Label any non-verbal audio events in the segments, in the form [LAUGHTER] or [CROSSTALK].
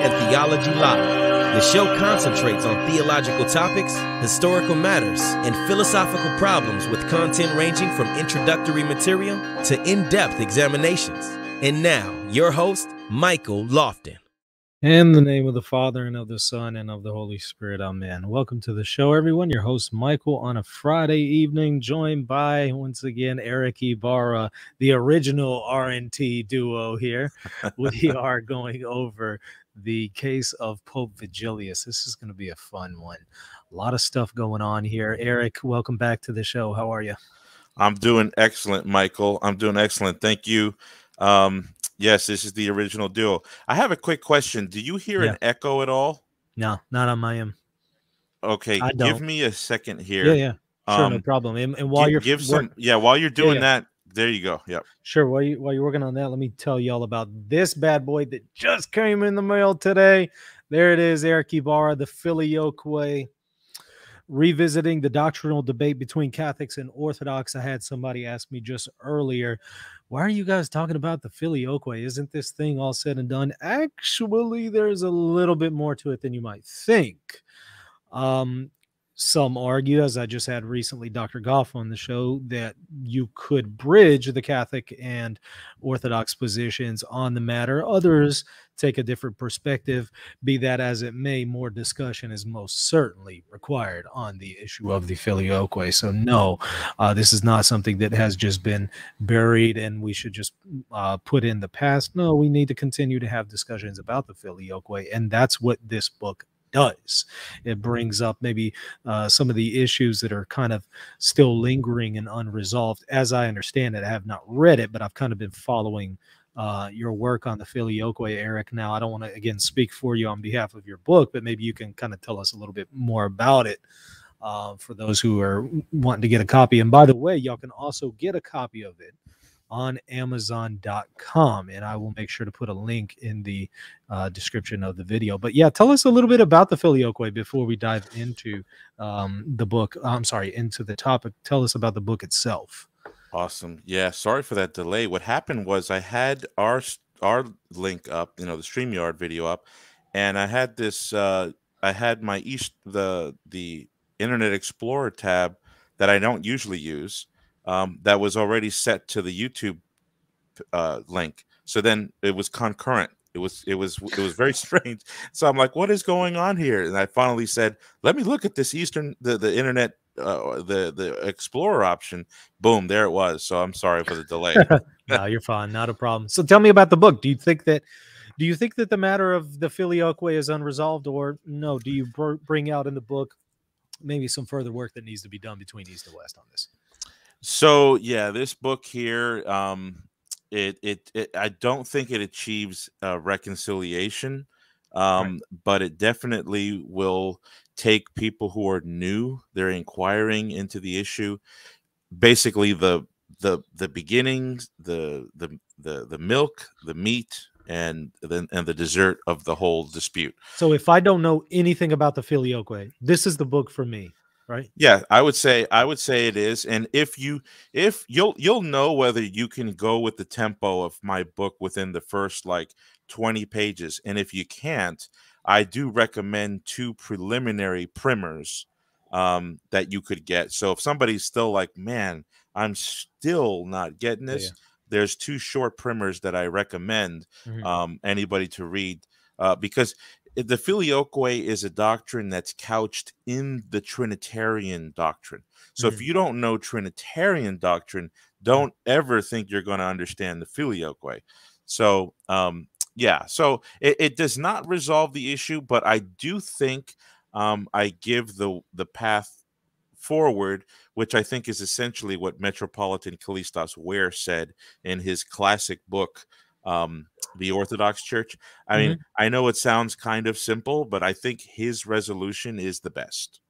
and Theology Live. The show concentrates on theological topics, historical matters, and philosophical problems with content ranging from introductory material to in depth examinations. And now, your host, Michael Lofton. In the name of the Father, and of the Son, and of the Holy Spirit, Amen. Welcome to the show, everyone. Your host, Michael, on a Friday evening, joined by, once again, Erick Ybarra, the original RNT duo here. [LAUGHS] we are going over the case of Pope Vigilius. This is going to be a fun one. A lot of stuff going on here. Erick, welcome back to the show. How are you? I'm doing excellent, Michael. I'm doing excellent. Thank you. Um, yes, this is the original duo. I have a quick question. Do you hear yeah. an echo at all? No, not on my end. Okay, give me a second here. Yeah, yeah. Sure, um, no problem. And, and while give, you're give some, yeah, while you're doing yeah, yeah. that, there you go. Yep. Sure. While you while you're working on that, let me tell you all about this bad boy that just came in the mail today. There it is, Erick Ybarra, the Filioque, revisiting the doctrinal debate between Catholics and Orthodox. I had somebody ask me just earlier, why are you guys talking about the Filioque? Isn't this thing all said and done? Actually, there's a little bit more to it than you might think. Um, some argue, as I just had recently Dr. Goff on the show, that you could bridge the Catholic and Orthodox positions on the matter. Others take a different perspective. Be that as it may, more discussion is most certainly required on the issue of the filioque. So, no, uh, this is not something that has just been buried and we should just uh, put in the past. No, we need to continue to have discussions about the filioque. And that's what this book does. It brings up maybe uh, some of the issues that are kind of still lingering and unresolved. As I understand it, I have not read it, but I've kind of been following uh, your work on the Filioque, Erick. Now, I don't want to again speak for you on behalf of your book, but maybe you can kind of tell us a little bit more about it. Uh, for those who are wanting to get a copy. And by the way, y'all can also get a copy of it on Amazon.com. And I will make sure to put a link in the uh, description of the video. But yeah, tell us a little bit about the Filioque before we dive into um, the book. I'm sorry, into the topic. Tell us about the book itself. Awesome. Yeah, sorry for that delay. What happened was I had our our link up, you know, the StreamYard video up, and I had this uh I had my East the the Internet Explorer tab that I don't usually use um, that was already set to the YouTube uh, link. So then it was concurrent. It was it was it was very [LAUGHS] strange. So I'm like, what is going on here? And I finally said, let me look at this Eastern the the internet uh, the the Explorer option. Boom, there it was. So I'm sorry for the delay. [LAUGHS] no, you're fine, not a problem. So tell me about the book. Do you think that do you think that the matter of the filioque is unresolved, or no? Do you br- bring out in the book maybe some further work that needs to be done between East and West on this? So yeah, this book here, um, it, it, it I don't think it achieves uh, reconciliation, um, right. but it definitely will take people who are new, they're inquiring into the issue, basically the the the beginnings, the the the the milk, the meat, and then and the dessert of the whole dispute. So if I don't know anything about the filioque, this is the book for me right? Yeah, I would say I would say it is. And if you if you'll you'll know whether you can go with the tempo of my book within the first like 20 pages. And if you can't, I do recommend two preliminary primers um that you could get. So if somebody's still like, man, I'm still not getting this, yeah. there's two short primers that I recommend mm-hmm. um anybody to read. Uh, because the filioque is a doctrine that's couched in the Trinitarian doctrine. So mm-hmm. if you don't know Trinitarian doctrine, don't ever think you're going to understand the filioque. So, um, yeah, so it, it, does not resolve the issue, but I do think um, I give the the path forward, which I think is essentially what Metropolitan Kallistos Ware said in his classic book, um, the Orthodox Church. I mm-hmm. mean, I know it sounds kind of simple, but I think his resolution is the best.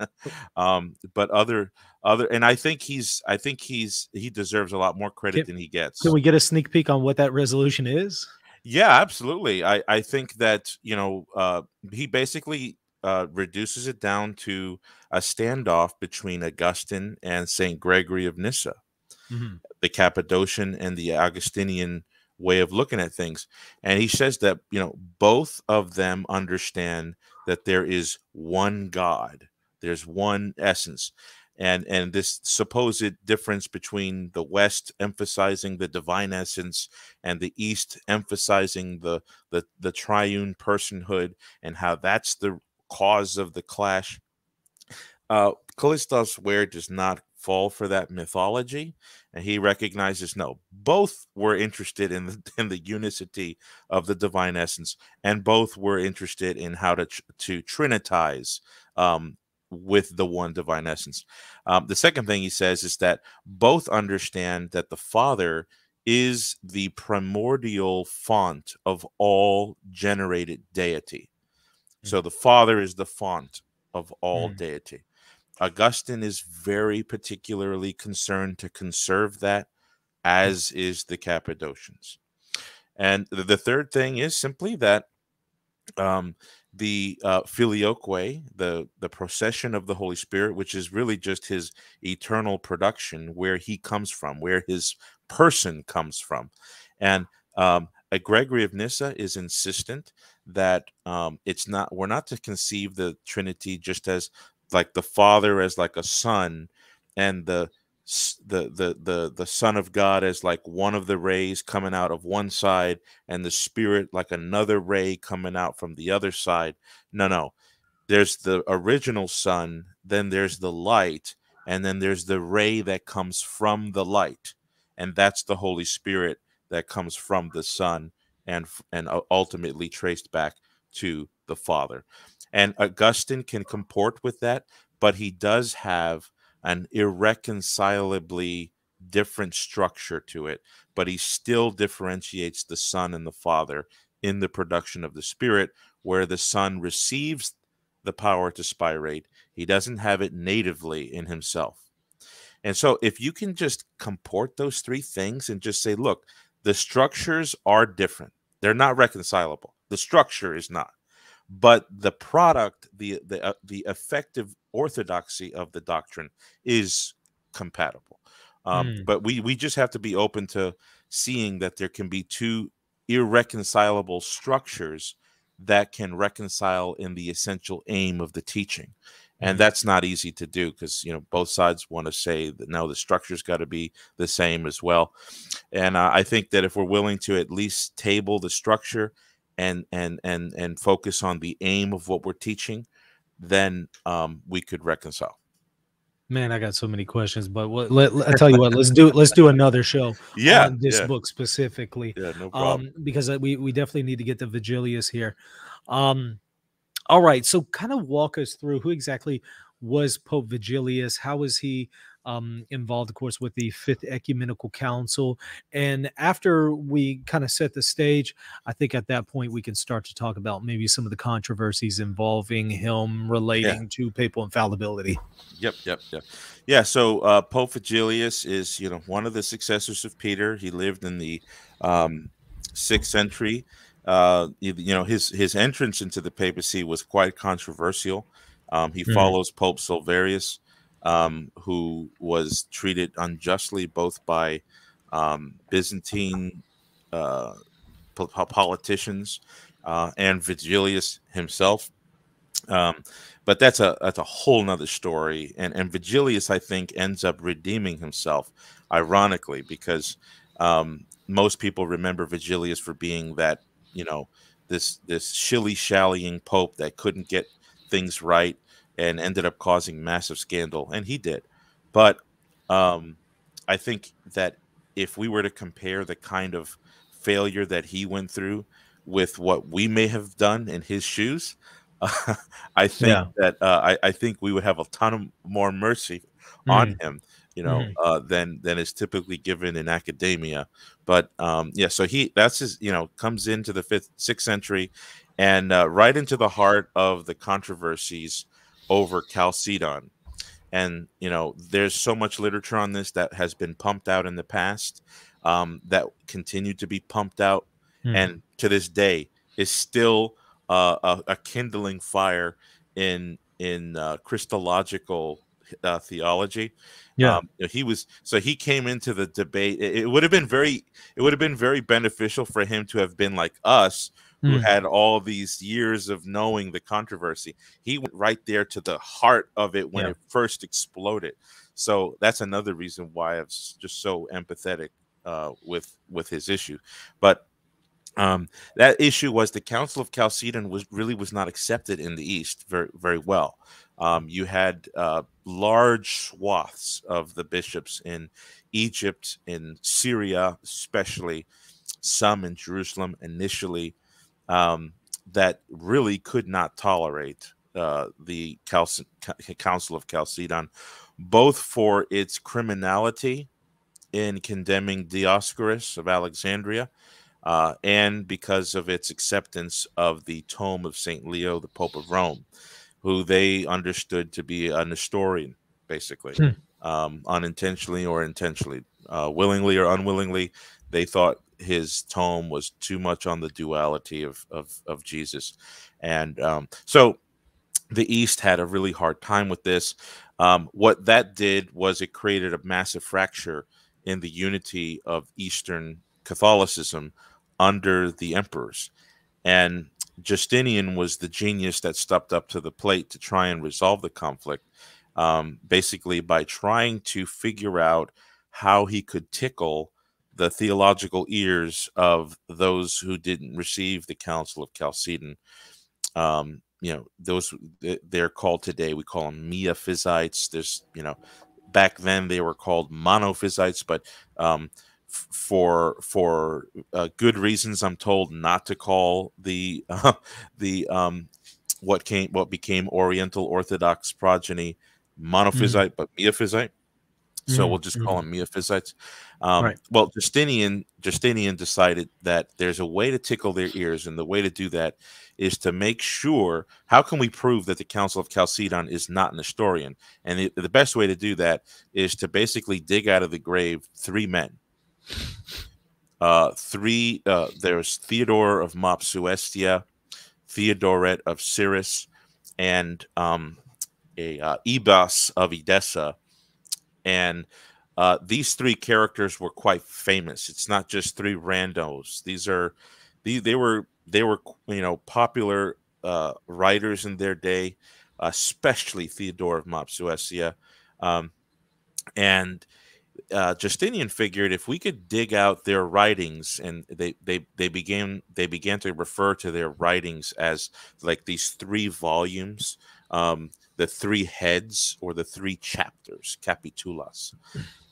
[LAUGHS] um, but other other, and I think he's, I think he's, he deserves a lot more credit can, than he gets. Can we get a sneak peek on what that resolution is? Yeah, absolutely. I I think that you know uh, he basically uh, reduces it down to a standoff between Augustine and Saint Gregory of Nyssa, mm-hmm. the Cappadocian and the Augustinian way of looking at things. And he says that, you know, both of them understand that there is one God, there's one essence. And, and this supposed difference between the West emphasizing the divine essence and the East emphasizing the, the, the triune personhood and how that's the cause of the clash. Uh, Kallistos Ware does not fall for that mythology and he recognizes no both were interested in the, in the unicity of the divine essence and both were interested in how to to trinitize um, with the one divine essence um, the second thing he says is that both understand that the father is the primordial font of all generated deity mm. so the father is the font of all mm. deity Augustine is very particularly concerned to conserve that, mm. as is the Cappadocians. And the third thing is simply that um, the uh, filioque, the the procession of the Holy Spirit, which is really just his eternal production, where he comes from, where his person comes from, and um, a Gregory of Nyssa is insistent that um, it's not we're not to conceive the Trinity just as like the father as like a son and the the the the the son of god as like one of the rays coming out of one side and the spirit like another ray coming out from the other side. No no. There's the original sun then there's the light and then there's the ray that comes from the light and that's the holy spirit that comes from the son and and ultimately traced back to the father and Augustine can comport with that, but he does have an irreconcilably different structure to it. But he still differentiates the Son and the Father in the production of the Spirit, where the Son receives the power to spirate, he doesn't have it natively in himself. And so, if you can just comport those three things and just say, look, the structures are different, they're not reconcilable. The structure is not but the product, the the uh, the effective orthodoxy of the doctrine is compatible. Um, mm. But we we just have to be open to seeing that there can be two irreconcilable structures that can reconcile in the essential aim of the teaching and mm. that's not easy to do because you know both sides want to say that no the structure's got to be the same as well and uh, i think that if we're willing to at least table the structure and and and and focus on the aim of what we're teaching, then um, we could reconcile. Man, I got so many questions, but what, let, let, I tell you what, let's do [LAUGHS] let's do another show yeah, on this yeah. book specifically. Yeah, no problem. Um, because we we definitely need to get to Vigilius here. Um, all right, so kind of walk us through who exactly was Pope Vigilius? How was he um, involved, of course, with the Fifth Ecumenical Council. And after we kind of set the stage, I think at that point we can start to talk about maybe some of the controversies involving him relating yeah. to papal infallibility. Yep, yep, yep. Yeah. So uh, Pope Vigilius is, you know, one of the successors of Peter. He lived in the um, sixth century. Uh, you, you know, his his entrance into the papacy was quite controversial. Um, he mm. follows Pope Silverius um, who was treated unjustly both by um, Byzantine uh, politicians uh, and Vigilius himself. Um, but that's a that's a whole nother story. And and Vigilius, I think, ends up redeeming himself, ironically, because um, most people remember Vigilius for being that you know this this shilly shallying pope that couldn't get things right and ended up causing massive scandal, and he did. But um, I think that if we were to compare the kind of failure that he went through with what we may have done in his shoes, uh, [LAUGHS] I think yeah. that uh, I, I, think we would have a ton of more mercy mm. on him, you know, mm. uh, than than is typically given in academia. But um, yeah, so he that's his, you know, comes into the fifth, sixth century, and uh, right into the heart of the controversies over Chalcedon. And you know, there's so much literature on this that has been pumped out in the past, um, that continued to be pumped out, hmm. and to this day is still uh, a, a, kindling fire in in uh, Christological uh, theology. Yeah. Um, he was so he came into the debate. It, it would have been very it would have been very beneficial for him to have been like us, who Mm. had all these years of knowing the controversy. He went right there to the heart of it when Yeah. it first exploded. So that's another reason why I'm just so empathetic uh, with with his issue. But um, that issue was the Council of Chalcedon was really was not accepted in the East very very well. Um, you had uh, large swaths of the bishops in Egypt, in Syria, especially some in Jerusalem initially, um, that really could not tolerate uh, the Calc- Council of Chalcedon, both for its criminality in condemning Dioscorus of Alexandria, uh, and because of its acceptance of the tome of Saint Leo, the Pope of Rome, who they understood to be a Nestorian, basically, Hmm. um, unintentionally or intentionally, uh, willingly or unwillingly. They thought his tome was too much on the duality of of, of Jesus, and um, so the East had a really hard time with this. Um, what that did was it created a massive fracture in the unity of Eastern Catholicism under the emperors. And Justinian was the genius that stepped up to the plate to try and resolve the conflict, um, basically by trying to figure out how he could tickle the theological ears of those who didn't receive the Council of Chalcedon. Um, you know, those they're called today, we call them Miaphysites. There's, you know, back then they were called monophysites, but um, f- for for uh, good reasons, I'm told not to call the uh, [LAUGHS] the um, what came what became Oriental Orthodox progeny monophysite, but Miaphysite. So Mhm, we'll just call them Miaphysites. Um, Mm-hmm. Right. Well, Justinian Justinian decided that there's a way to tickle their ears, and the way to do that is to make sure how can we prove that the Council of Chalcedon is not an Nestorian? And the, the best way to do that is to basically dig out of the grave three men. Uh, three. Uh, there's Theodore of Mopsuestia, Theodoret of Cyrus, and um, a uh, Ibas of Edessa, and uh, these three characters were quite famous. It's not just three randos. These are they, they were they were you know popular uh, writers in their day, especially Theodore of Mopsuestia, um, and uh, Justinian figured if we could dig out their writings, and they they they began they began to refer to their writings as like these three volumes, um, the three heads or the three chapters, capitulas,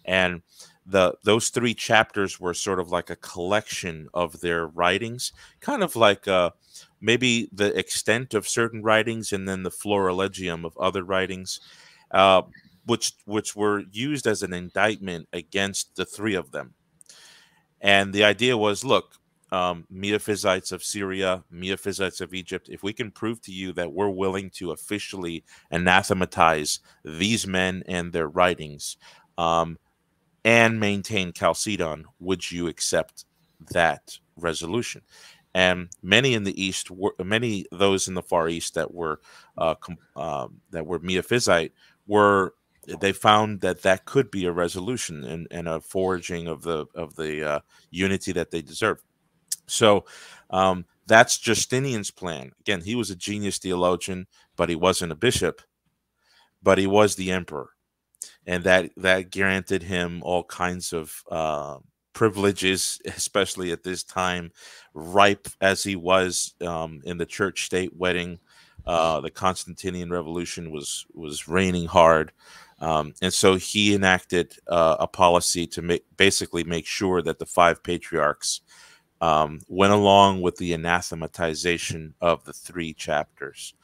and the those three chapters were sort of like a collection of their writings, kind of like uh, maybe the extent of certain writings and then the florilegium of other writings. Uh, which which were used as an indictment against the three of them. And the idea was, look, um, Miaphysites of Syria, Miaphysites of Egypt, if we can prove to you that we're willing to officially anathematize these men and their writings, um, and maintain Chalcedon, would you accept that resolution? And many in the east, were, many those in the far east that were uh, um, that were Miaphysite were they found that that could be a resolution and, and a forging of the of the uh, unity that they deserve. So um, that's Justinian's plan. Again, he was a genius theologian, but he wasn't a bishop. But he was the emperor, and that that granted him all kinds of uh, privileges, [LAUGHS] especially at this time, ripe as he was um, in the church-state wedding. Uh, the Constantinian Revolution was was reigning hard. Um, and so he enacted uh, a policy to make basically make sure that the five patriarchs um, went along with the anathematization of the three chapters,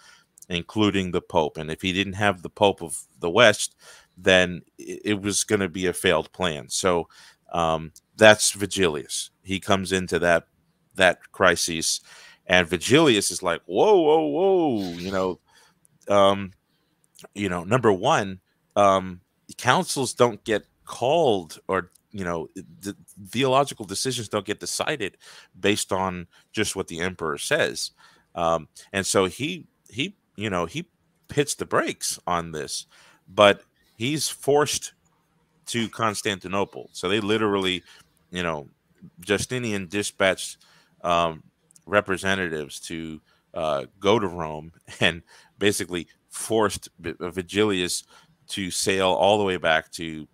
including the Pope. And if he didn't have the Pope of the West, then it, was going to be a failed plan. So um, that's Vigilius. He comes into that that crisis, and Vigilius is like, "Whoa, whoa, whoa!" You know, um, you know, number one um, councils don't get called or you know the theological decisions don't get decided based on just what the emperor says um, and so he he you know he hits the brakes on this but he's forced to Constantinople. So they literally, you know, Justinian dispatched um, representatives to uh, go to Rome [LAUGHS] and basically forced Vigilius to sail all the way back to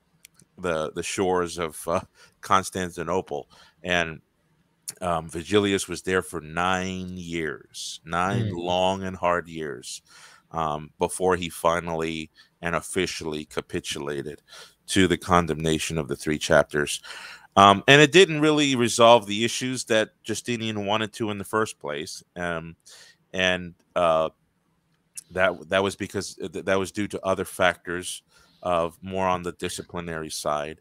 the the shores of uh, Constantinople, and um, Vigilius was there for nine years, nine mm. long and hard years, um, before he finally and officially capitulated to the condemnation of the three chapters. Um, and it didn't really resolve the issues that Justinian wanted to in the first place. Um, and uh, that that was because uh, that was due to other factors of more on the disciplinary side.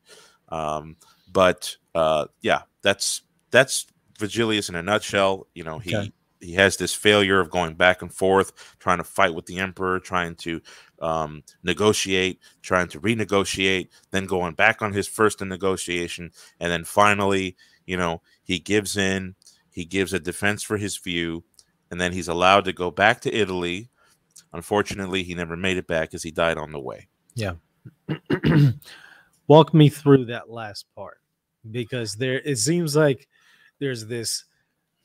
Um, but uh, yeah, that's that's Vigilius in a nutshell. You know, he okay. he has this failure of going back and forth, trying to fight with the emperor, trying to um, negotiate, trying to renegotiate, then going back on his first negotiation, and then finally, you know, he gives in. He gives a defense for his view, and then he's allowed to go back to Italy. Unfortunately, he never made it back as he died on the way. Yeah. [CLEARS THROAT] Walk me through that last part because there it seems like there's this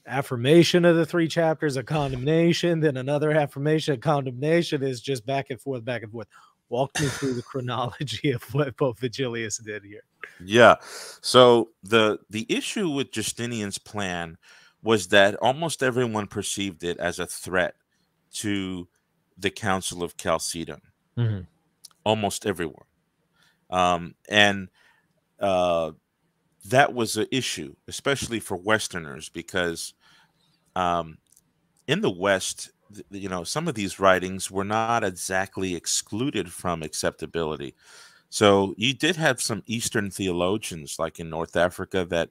affirmation of the three chapters of condemnation, then another affirmation of condemnation is just back and forth, back and forth. Walk me through the chronology [LAUGHS] of what Pope Vigilius did here. Yeah. So the the issue with Justinian's plan was that almost everyone perceived it as a threat to the Council of Chalcedon. Mm-hmm. Almost everyone. Um, and uh, that was an issue, especially for Westerners, because um, in the West, you know, some of these writings were not exactly excluded from acceptability. So you did have some Eastern theologians, like in North Africa, that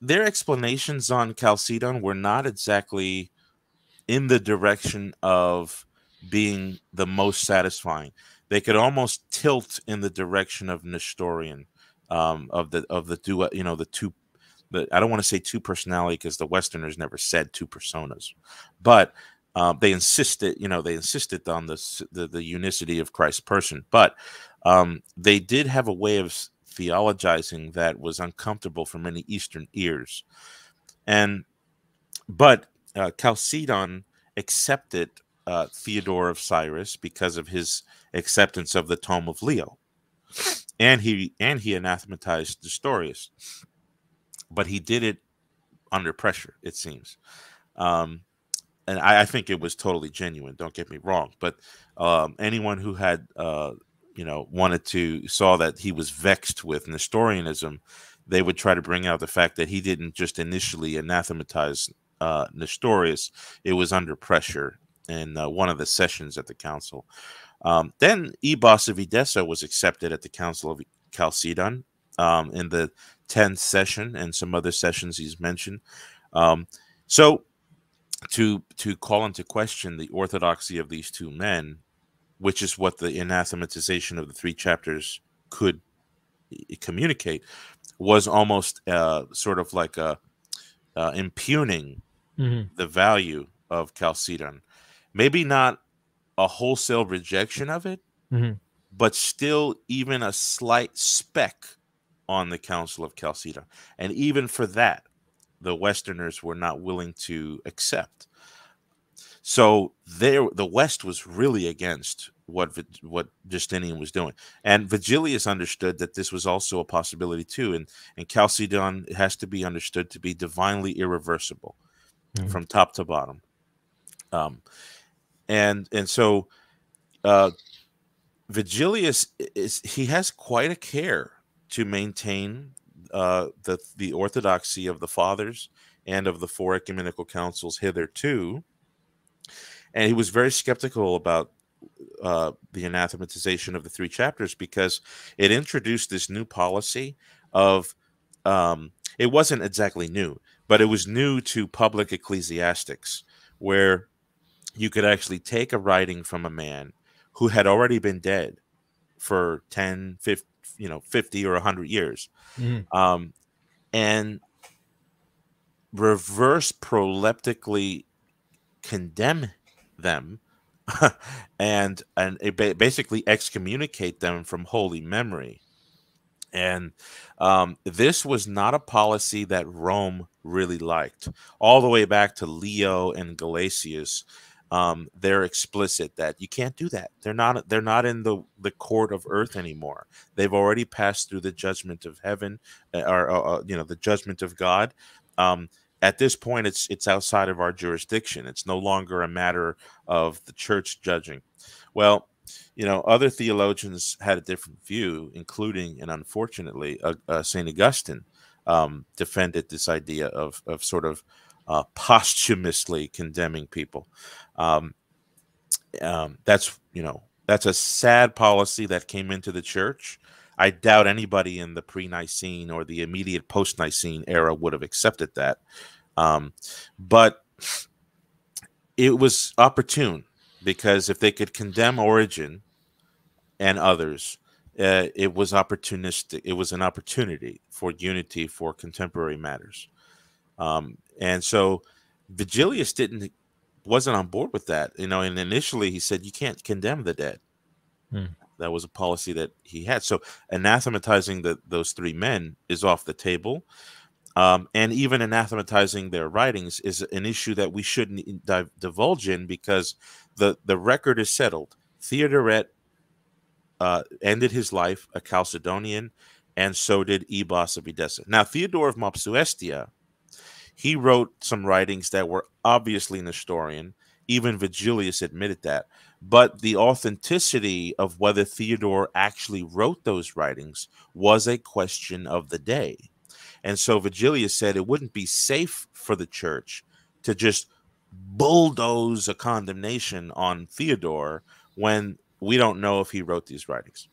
their explanations on Chalcedon were not exactly in the direction of being the most satisfying. They could almost tilt in the direction of Nestorian um, of the of the two you know the two the I don't want to say two personality because the Westerners never said two personas, but um, they insisted you know they insisted on this the, the unicity of Christ's person, but um, they did have a way of theologizing that was uncomfortable for many Eastern ears, and but uh, Chalcedon accepted uh, Theodore of Cyrus because of his acceptance of the Tome of Leo and he and he anathematized Nestorius, but he did it under pressure. It seems, um, and I, I, think it was totally genuine. Don't get me wrong, but um, anyone who had uh, you know wanted to saw that he was vexed with Nestorianism, they would try to bring out the fact that he didn't just initially anathematize uh, Nestorius; it was under pressure in uh, one of the sessions at the council. Um, then Ibas of Edessa was accepted at the Council of Chalcedon um, in the 10th session and some other sessions he's mentioned. Um, so to to call into question the orthodoxy of these two men, which is what the anathematization of the three chapters could communicate, was almost uh, sort of like a uh, impugning mm-hmm. the value of Chalcedon. Maybe not a wholesale rejection of it, mm-hmm. but still even a slight speck on the Council of Chalcedon. And even for that, the Westerners were not willing to accept. So there, the West was really against what what Justinian was doing, and Vigilius understood that this was also a possibility too. And and Chalcedon has to be understood to be divinely irreversible, mm-hmm. from top to bottom. Um, and and so uh, Vigilius is he has quite a care to maintain uh, the the orthodoxy of the fathers and of the four ecumenical councils hitherto, and he was very skeptical about uh, the anathematization of the three chapters because it introduced this new policy of um, it wasn't exactly new, but it was new to public ecclesiastics where you could actually take a writing from a man who had already been dead for 10 50 you know 50 or 100 years mm-hmm. um, and reverse proleptically condemn them [LAUGHS] and and basically excommunicate them from holy memory. And um, this was not a policy that Rome really liked. All the way back to Leo and Gelasius, um, they're explicit that you can't do that. They're not. They're not in the the court of earth anymore. They've already passed through the judgment of heaven, uh, or uh, uh, you know, the judgment of God. Um, at this point, it's it's outside of our jurisdiction. It's no longer a matter of the church judging. Well, you know, other theologians had a different view, including and unfortunately, uh, uh, Saint Augustine um, defended this idea of of sort of uh, posthumously condemning people. Um, um, that's you know that's a sad policy that came into the church. I doubt anybody in the pre-Nicene or the immediate post-Nicene era would have accepted that. Um, but it was opportune because if they could condemn Origen and others, uh, it was opportunistic. It was an opportunity for unity for contemporary matters, um, and so Vigilius didn't wasn't on board with that. You know, and initially he said you can't condemn the dead. Hmm. That was a policy that he had. So anathematizing the, those three men is off the table. Um, and even anathematizing their writings is an issue that we shouldn't divulge in because the, the record is settled. Theodoret uh, ended his life a Chalcedonian, and so did Ibas of Edessa. Now, Theodore of Mopsuestia, he wrote some writings that were obviously Nestorian. Even Vigilius admitted that. But the authenticity of whether Theodore actually wrote those writings was a question of the day. And so Vigilius said it wouldn't be safe for the church to just bulldoze a condemnation on Theodore when we don't know if he wrote these writings.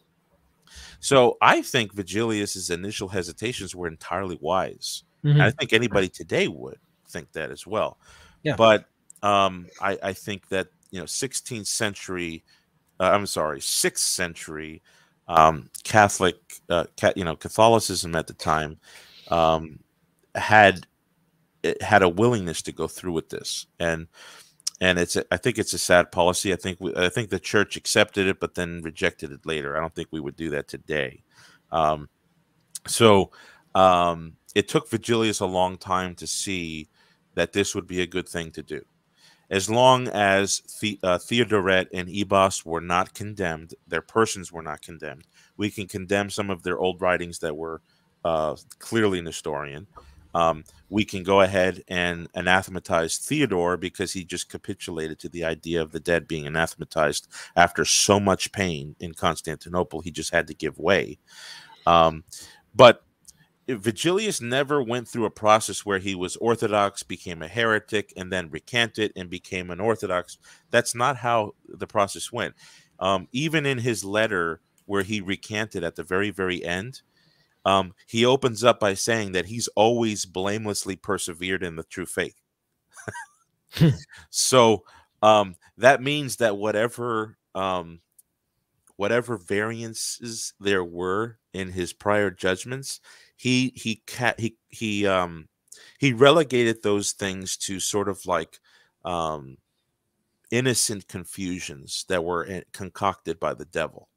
So I think Vigilius's initial hesitations were entirely wise. Mm-hmm. I think anybody today would think that as well. Yeah. But um, I, I think that you know 16th century uh, i'm sorry 6th century um, catholic uh, you know catholicism at the time um, had had a willingness to go through with this and and it's a, I think it's a sad policy i think we, i think the church accepted it but then rejected it later i don't think we would do that today um, so um, it took vigilius a long time to see that this would be a good thing to do as long as the, uh, Theodoret and Ibas were not condemned, their persons were not condemned. We can condemn some of their old writings that were uh, clearly Nestorian. Um, we can go ahead and anathematize Theodore because he just capitulated to the idea of the dead being anathematized after so much pain in Constantinople. He just had to give way. Um, but Vigilius never went through a process where he was Orthodox, became a heretic, and then recanted and became an Orthodox. That's not how the process went. Um, even in his letter where he recanted at the very, very end, um, he opens up by saying that he's always blamelessly persevered in the true faith. so um, that means that whatever um, whatever variances there were in his prior judgments, he he he he um he relegated those things to sort of like um innocent confusions that were concocted by the devil.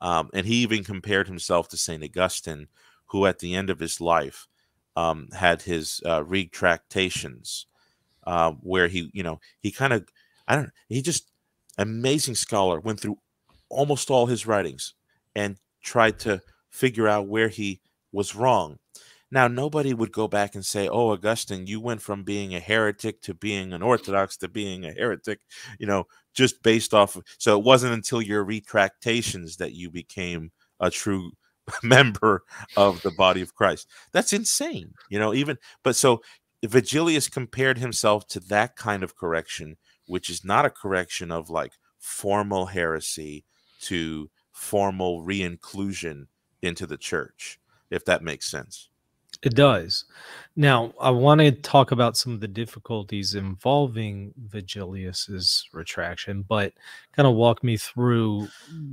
Um, and he even compared himself to Saint Augustine, who at the end of his life um, had his uh, retractations, uh, where he, you know, he kind of, I don't, he just amazing scholar, went through almost all his writings and tried to figure out where he was wrong. Now, nobody would go back and say, Oh, Augustine, you went from being a heretic to being an Orthodox to being a heretic, you know, just based off. Of, so it wasn't until your retractations that you became a true [LAUGHS] member of the body of Christ. That's insane, you know, even, but so Vigilius compared himself to that kind of correction, which is not a correction of like formal heresy to formal reinclusion into the church if that makes sense. It does. Now, I want to talk about some of the difficulties involving Vigilius's retraction, but kind of walk me through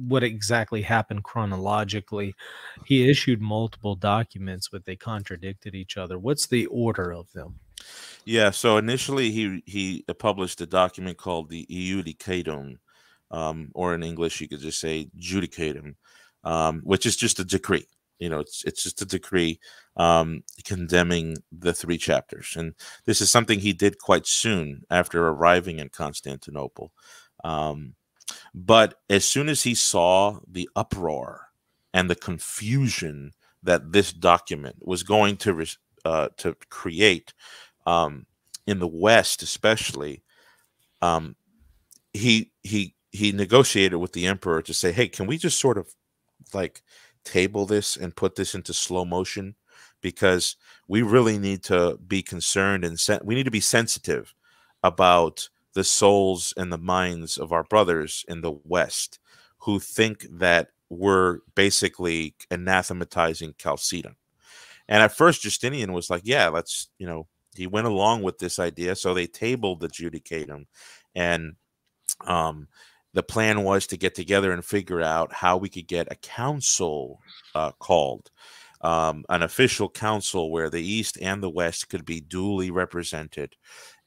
what exactly happened chronologically. He issued multiple documents, but they contradicted each other. What's the order of them? Yeah, so initially he he published a document called the Iudicatum, um, or in English you could just say judicatum, um, which is just a decree. You know, it's it's just a decree um, condemning the three chapters, and this is something he did quite soon after arriving in Constantinople. Um, but as soon as he saw the uproar and the confusion that this document was going to uh, to create um, in the West, especially, um, he he he negotiated with the emperor to say, "Hey, can we just sort of like table this and put this into slow motion because we really need to be concerned and we need to be sensitive about the souls and the minds of our brothers in the West who think that we're basically anathematizing Chalcedon. And at first, Justinian was like, yeah, let's, you know, he went along with this idea. So they tabled the Judicatum. And um, the plan was to get together and figure out how we could get a council uh, called. Um, an official council where the East and the West could be duly represented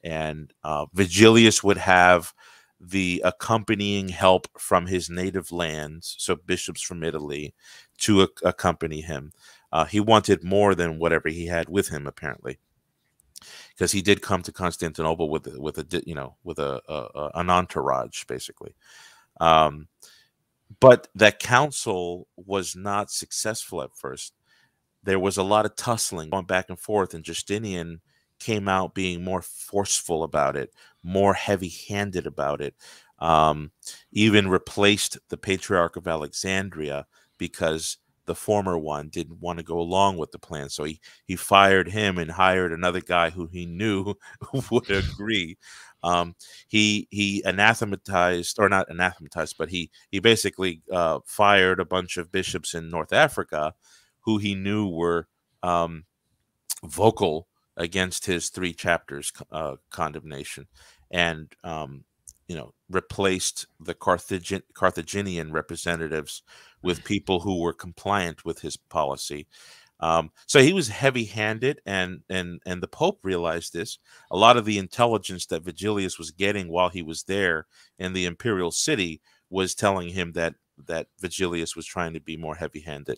and uh, Vigilius would have the accompanying help from his native lands, so bishops from Italy, to accompany him. Uh, he wanted more than whatever he had with him, apparently, because he did come to Constantinople with with a you know with a, a, an entourage, basically. Um, but that council was not successful at first. There was a lot of tussling going back and forth, and Justinian came out being more forceful about it, more heavy handed about it, um, even replaced the Patriarch of Alexandria because the former one didn't want to go along with the plan. So he, he fired him and hired another guy who he knew [LAUGHS] would agree. Um, he he anathematized or not anathematized, but he he basically uh, fired a bunch of bishops in North Africa who he knew were um, vocal against his three chapters uh, condemnation, and um, you know replaced the Carthagin- Carthaginian representatives with people who were compliant with his policy. Um, so he was heavy-handed, and and and the Pope realized this. A lot of the intelligence that Vigilius was getting while he was there in the imperial city was telling him that that Vigilius was trying to be more heavy-handed.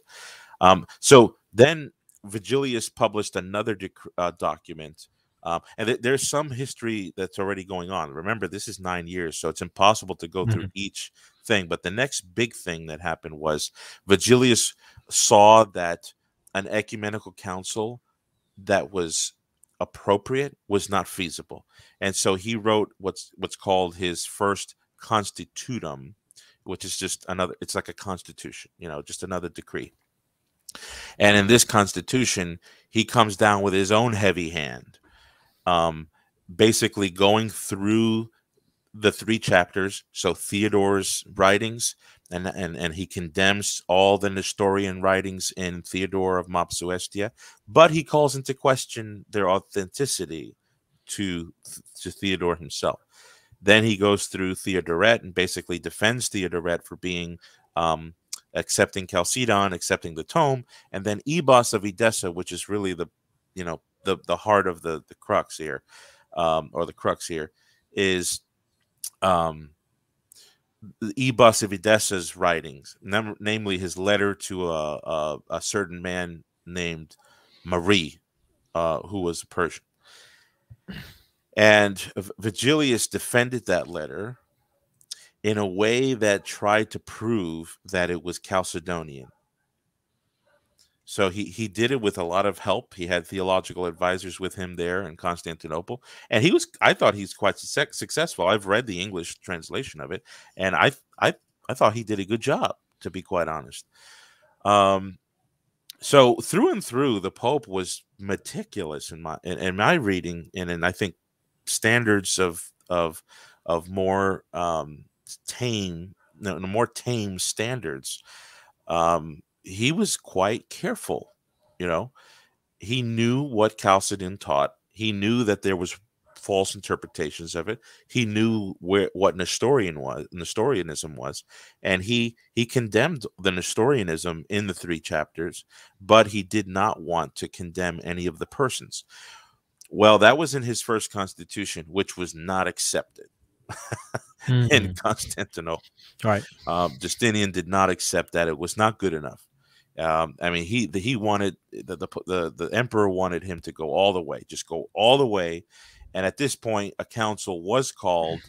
Um, so then Vigilius published another uh, document. Um, and th- there's some history that's already going on. Remember, this is nine years, so it's impossible to go mm-hmm. through each thing. But the next big thing that happened was Vigilius saw that an ecumenical council that was appropriate was not feasible, and so he wrote what's what's called his first constitutum, which is just another. It's like a constitution, you know, just another decree. And in this constitution, he comes down with his own heavy hand, um, basically going through the three chapters. So Theodore's writings, and and and he condemns all the Nestorian writings in Theodore of Mopsuestia, but he calls into question their authenticity to to Theodore himself. Then he goes through Theodoret and basically defends Theodoret for being um, accepting Chalcedon, accepting the tome, and then Ibas of Edessa, which is really the, you know, the the heart of the the crux here, um, or the crux here, is um, Ibas of Edessa's writings, nam- namely his letter to a, a, a certain man named Mari, uh, who was a Persian. And Vigilius defended that letter in a way that tried to prove that it was Chalcedonian. So he, he did it with a lot of help. He had theological advisors with him there in Constantinople, and he was I thought he's quite successful. I've read the English translation of it, and I I I thought he did a good job, to be quite honest. Um, so through and through, the Pope was meticulous in my in, in my reading, and and I think standards of of of more um, tame, no, more tame standards, um, he was quite careful. You know, he knew what Chalcedon taught. He knew that there was false interpretations of it. He knew where what Nestorian was, Nestorianism was, and he he condemned the Nestorianism in the three chapters, but he did not want to condemn any of the persons. Well, that was in his first constitution, which was not accepted. [LAUGHS] in Mhm. Constantinople. Right. Um, Justinian did not accept that; it was not good enough. Um, I mean, he the, he wanted the, the the the emperor wanted him to go all the way, just go all the way. And at this point, a council was called,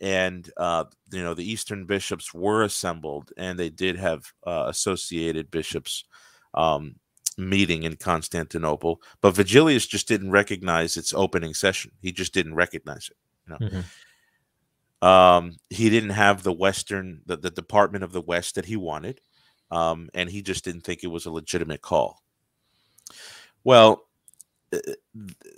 and uh, you know the eastern bishops were assembled, and they did have uh, associated bishops um, meeting in Constantinople. But Vigilius just didn't recognize its opening session. He just didn't recognize it. Mhm. Um, he didn't have the Western, the, the Department of the West that he wanted, um, and he just didn't think it was a legitimate call. Well, uh,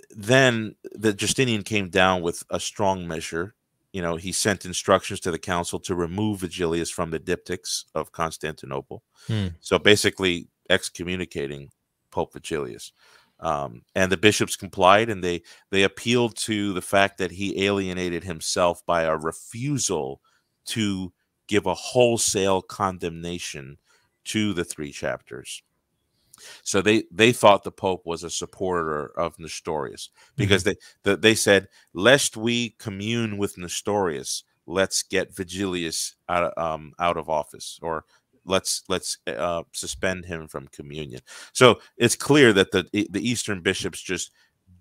then the Justinian came down with a strong measure. You know, he sent instructions to the council to remove Vigilius from the diptychs of Constantinople. Hmm. So basically, excommunicating Pope Vigilius. Um, and the bishops complied, and they they appealed to the fact that he alienated himself by a refusal to give a wholesale condemnation to the three chapters. So they they thought the Pope was a supporter of Nestorius because they the, they said, "Lest we commune with Nestorius, let's get Vigilius out of, um, out of office, or let's let's uh, suspend him from communion." So it's clear that the the Eastern bishops just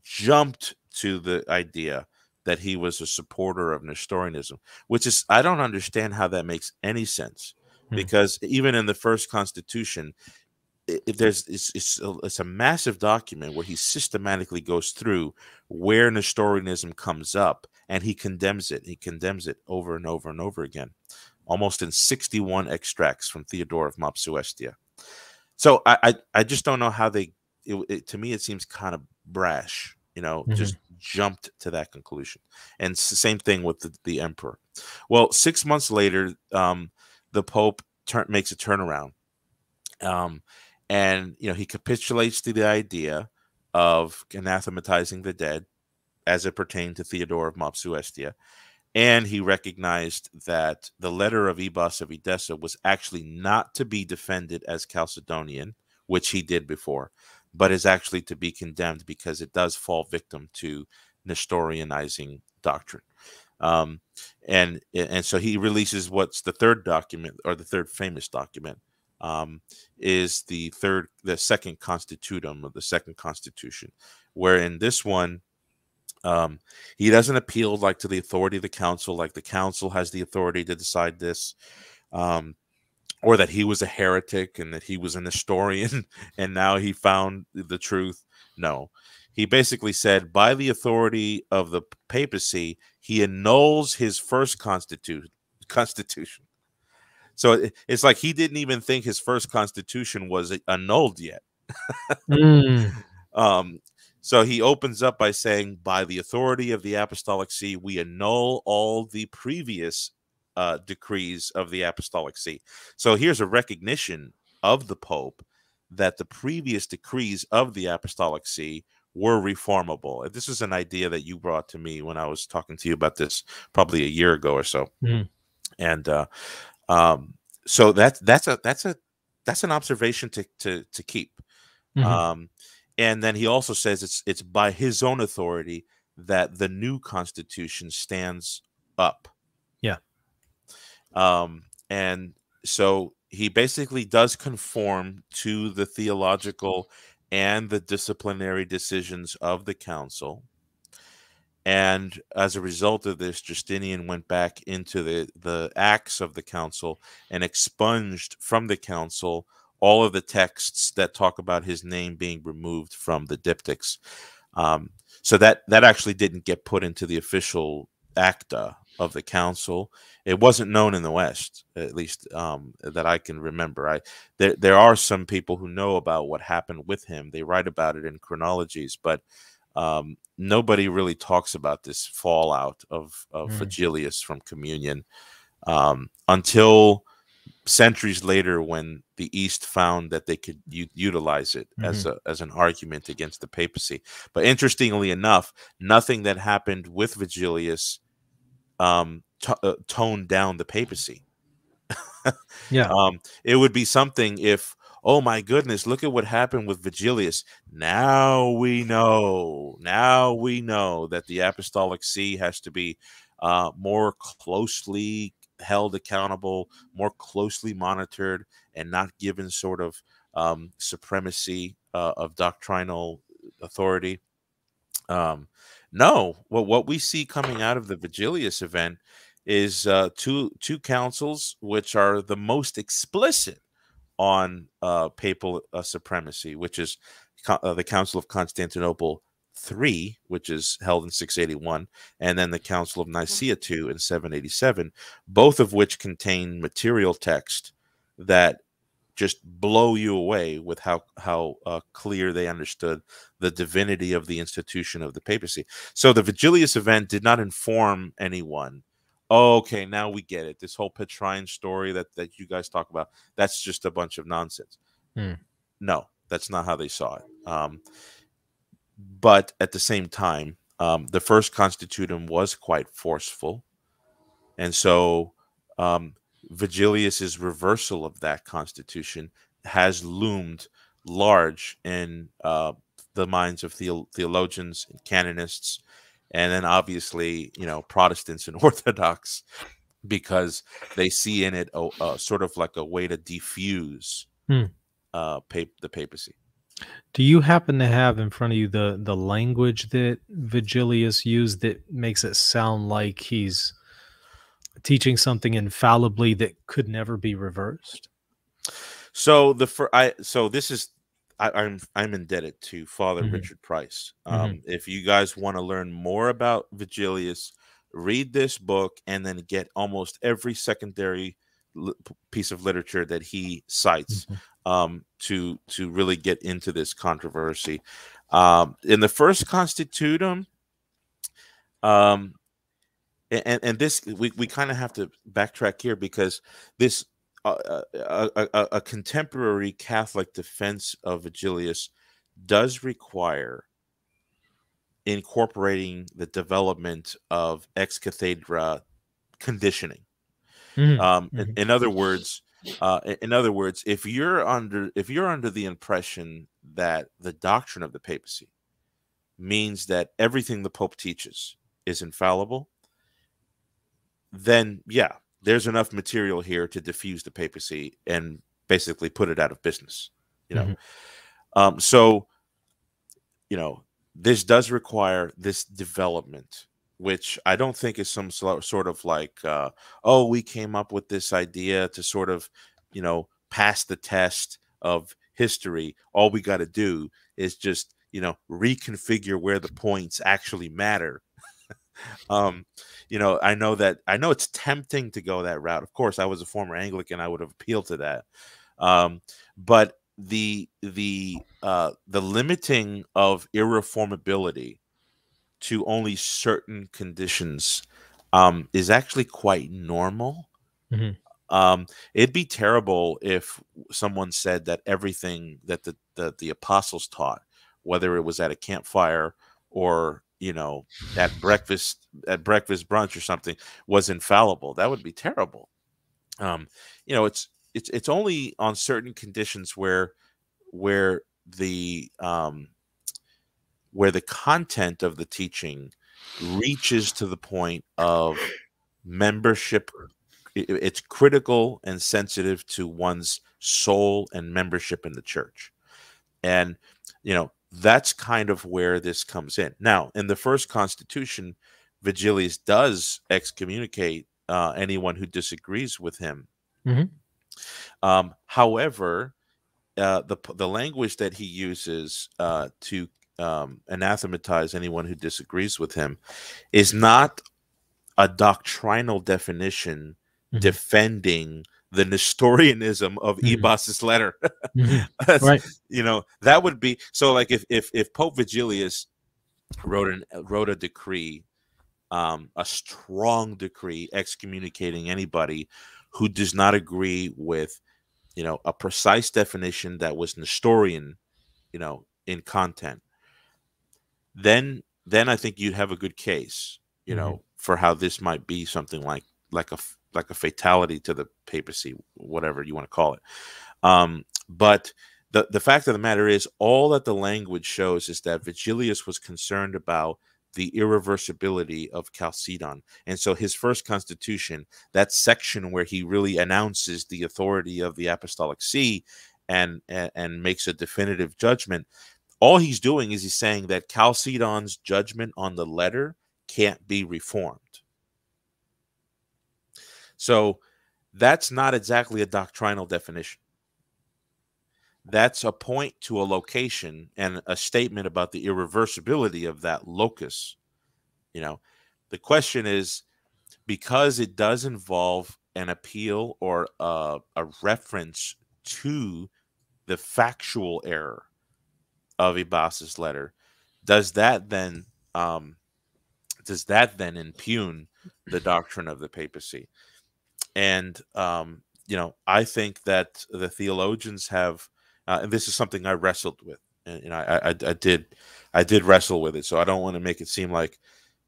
jumped to the idea that he was a supporter of Nestorianism, which is I don't understand how that makes any sense Hmm. because even in the first constitution i- if there's it's, it's, a, it's a massive document where he systematically goes through where Nestorianism comes up and he condemns it. He condemns it over and over and over again, almost in 61 extracts from Theodore of Mopsuestia. So I, I, I just don't know how they. It, it, to me, it seems kind of brash, you know, just jumped to that conclusion. And same thing with the, the emperor. Well, six months later, um, the Pope turn, makes a turnaround. Um, and you know he capitulates to the idea of anathematizing the dead as it pertained to Theodore of Mopsuestia, and he recognized that the letter of Ibas of Edessa was actually not to be defended as Chalcedonian, which he did before, but is actually to be condemned because it does fall victim to Nestorianizing doctrine. Um, and and so he releases what's the third document or the third famous document um, is the third, the second constitutum of the second constitution, where in this one, um, he doesn't appeal like to the authority of the council, like the council has the authority to decide this, um, or that he was a heretic and that he was a Nestorian [LAUGHS] and now he found the truth. No, he basically said, by the authority of the papacy, he annuls his first constitu- constitution. So it- it's like he didn't even think his first constitution was annulled yet. Mm. [LAUGHS] Um, so he opens up by saying, by the authority of the Apostolic See, we annul all the previous uh, decrees of the Apostolic See. So here's a recognition of the Pope that the previous decrees of the Apostolic See were reformable. This is an idea that you brought to me when I was talking to you about this probably a year ago or so. Mhm. And uh, um, so that's that's a that's a that's an observation to to to keep. Mhm. Um, and then he also says it's it's by his own authority that the new constitution stands up. Yeah. Um, and so he basically does conform to the theological and the disciplinary decisions of the council. And as a result of this, Justinian went back into the, the acts of the council and expunged from the council all of the texts that talk about his name being removed from the diptychs. Um, so that that actually didn't get put into the official acta of the council. It wasn't known in the West, at least um, that I can remember. I there there are some people who know about what happened with him. They write about it in chronologies, but um, nobody really talks about this fallout of of Mm. Vigilius from communion um, until centuries later when the east found that they could utilize it as a as an argument against the papacy but interestingly enough nothing that happened with vigilius um uh, toned down the papacy [LAUGHS] Yeah. um it would be something if oh my goodness look at what happened with vigilius now we know now we know that the apostolic see has to be uh, more closely held accountable, more closely monitored, and not given sort of um, supremacy uh, of doctrinal authority. Um, no, what what we see coming out of the Vigilius event is uh, two two councils which are the most explicit on uh, papal uh, supremacy, which is uh, the Council of Constantinople three, which is held in 681, and then the Council of Nicaea two in 787, both of which contain material text that just blow you away with how how uh, clear they understood the divinity of the institution of the papacy. So the Vigilius event did not inform anyone. Oh, okay, now we get it. This whole Petrine story that that you guys talk about, that's just a bunch of nonsense. Hmm. No, that's not how they saw it. Um, but at the same time, um, the first constitutum was quite forceful, and so um, Vigilius's reversal of that constitution has loomed large in uh, the minds of the- theologians and canonists, and then obviously, you know, Protestants and [LAUGHS] Orthodox, because they see in it a, a sort of like a way to defuse hmm. uh, pap- the papacy. Do you happen to have in front of you the the language that Vigilius used that makes it sound like he's teaching something infallibly that could never be reversed? So the for I so this is I, am I'm, I'm indebted to Father mm-hmm. Richard Price. Mm-hmm. Um, mm-hmm. If you guys want to learn more about Vigilius, read this book and then get almost every secondary piece of literature that he cites mm-hmm. um, to to really get into this controversy. Um, in the first Constitutum, um, and and this we, we kind of have to backtrack here because this uh, uh a, a, a, contemporary Catholic defense of Vigilius does require incorporating the development of ex cathedra conditioning. Mm-hmm. Um, mm-hmm. In, in, other words, uh, in other words, if you're under if you're under the impression that the doctrine of the papacy means that everything the Pope teaches is infallible, then yeah, there's enough material here to diffuse the papacy and basically put it out of business. You know, mm-hmm. um, so you know this does require this development, which I don't think is some sort of like, uh, oh, we came up with this idea to sort of, you know, pass the test of history. All we got to do is just you know reconfigure where the points actually matter. Um, you know, I know that I know it's tempting to go that route. Of course, I was a former Anglican; I would have appealed to that. Um, but the the uh, the limiting of irreformability to only certain conditions um, is actually quite normal. Mm-hmm. Um, it'd be terrible if someone said that everything that the, the the apostles taught, whether it was at a campfire or you know, at breakfast at breakfast brunch or something was infallible. That would be terrible. Um, you know, it's it's it's only on certain conditions where where the um, where the content of the teaching reaches to the point of membership it's critical and sensitive to one's soul and membership in the church and you know that's kind of where this comes in. Now, in the first constitution, Vigilius does excommunicate uh, anyone who disagrees with him. Mm-hmm. Um, however, uh, the the language that he uses uh, to um, anathematize anyone who disagrees with him is not a doctrinal definition mm-hmm. defending the Nestorianism of mm-hmm. Ibas's letter. mm-hmm. [LAUGHS] right. You know, that would be so like if if if Pope Vigilius wrote an wrote a decree, um, a strong decree excommunicating anybody who does not agree with, you know, a precise definition that was Nestorian, you know, in content, then then I think you'd have a good case, you mm-hmm. know, for how this might be something like like a like a fatality to the papacy, whatever you want to call it. Um, but the the fact of the matter is, all that the language shows is that Vigilius was concerned about the irreversibility of Chalcedon. And so his first constitution, that section where he really announces the authority of the apostolic see and, and, and makes a definitive judgment, all he's doing is he's saying that Chalcedon's judgment on the letter can't be reformed. So that's not exactly a doctrinal definition. That's a point to a location and a statement about the irreversibility of that locus. You know, the question is because it does involve an appeal or a, a reference to the factual error of Ibas's letter, does that then um, does that then impugn the doctrine of the papacy? And um, you know, I think that the theologians have, uh, and this is something I wrestled with, and you know, I, I, I did, I did wrestle with it. So I don't want to make it seem like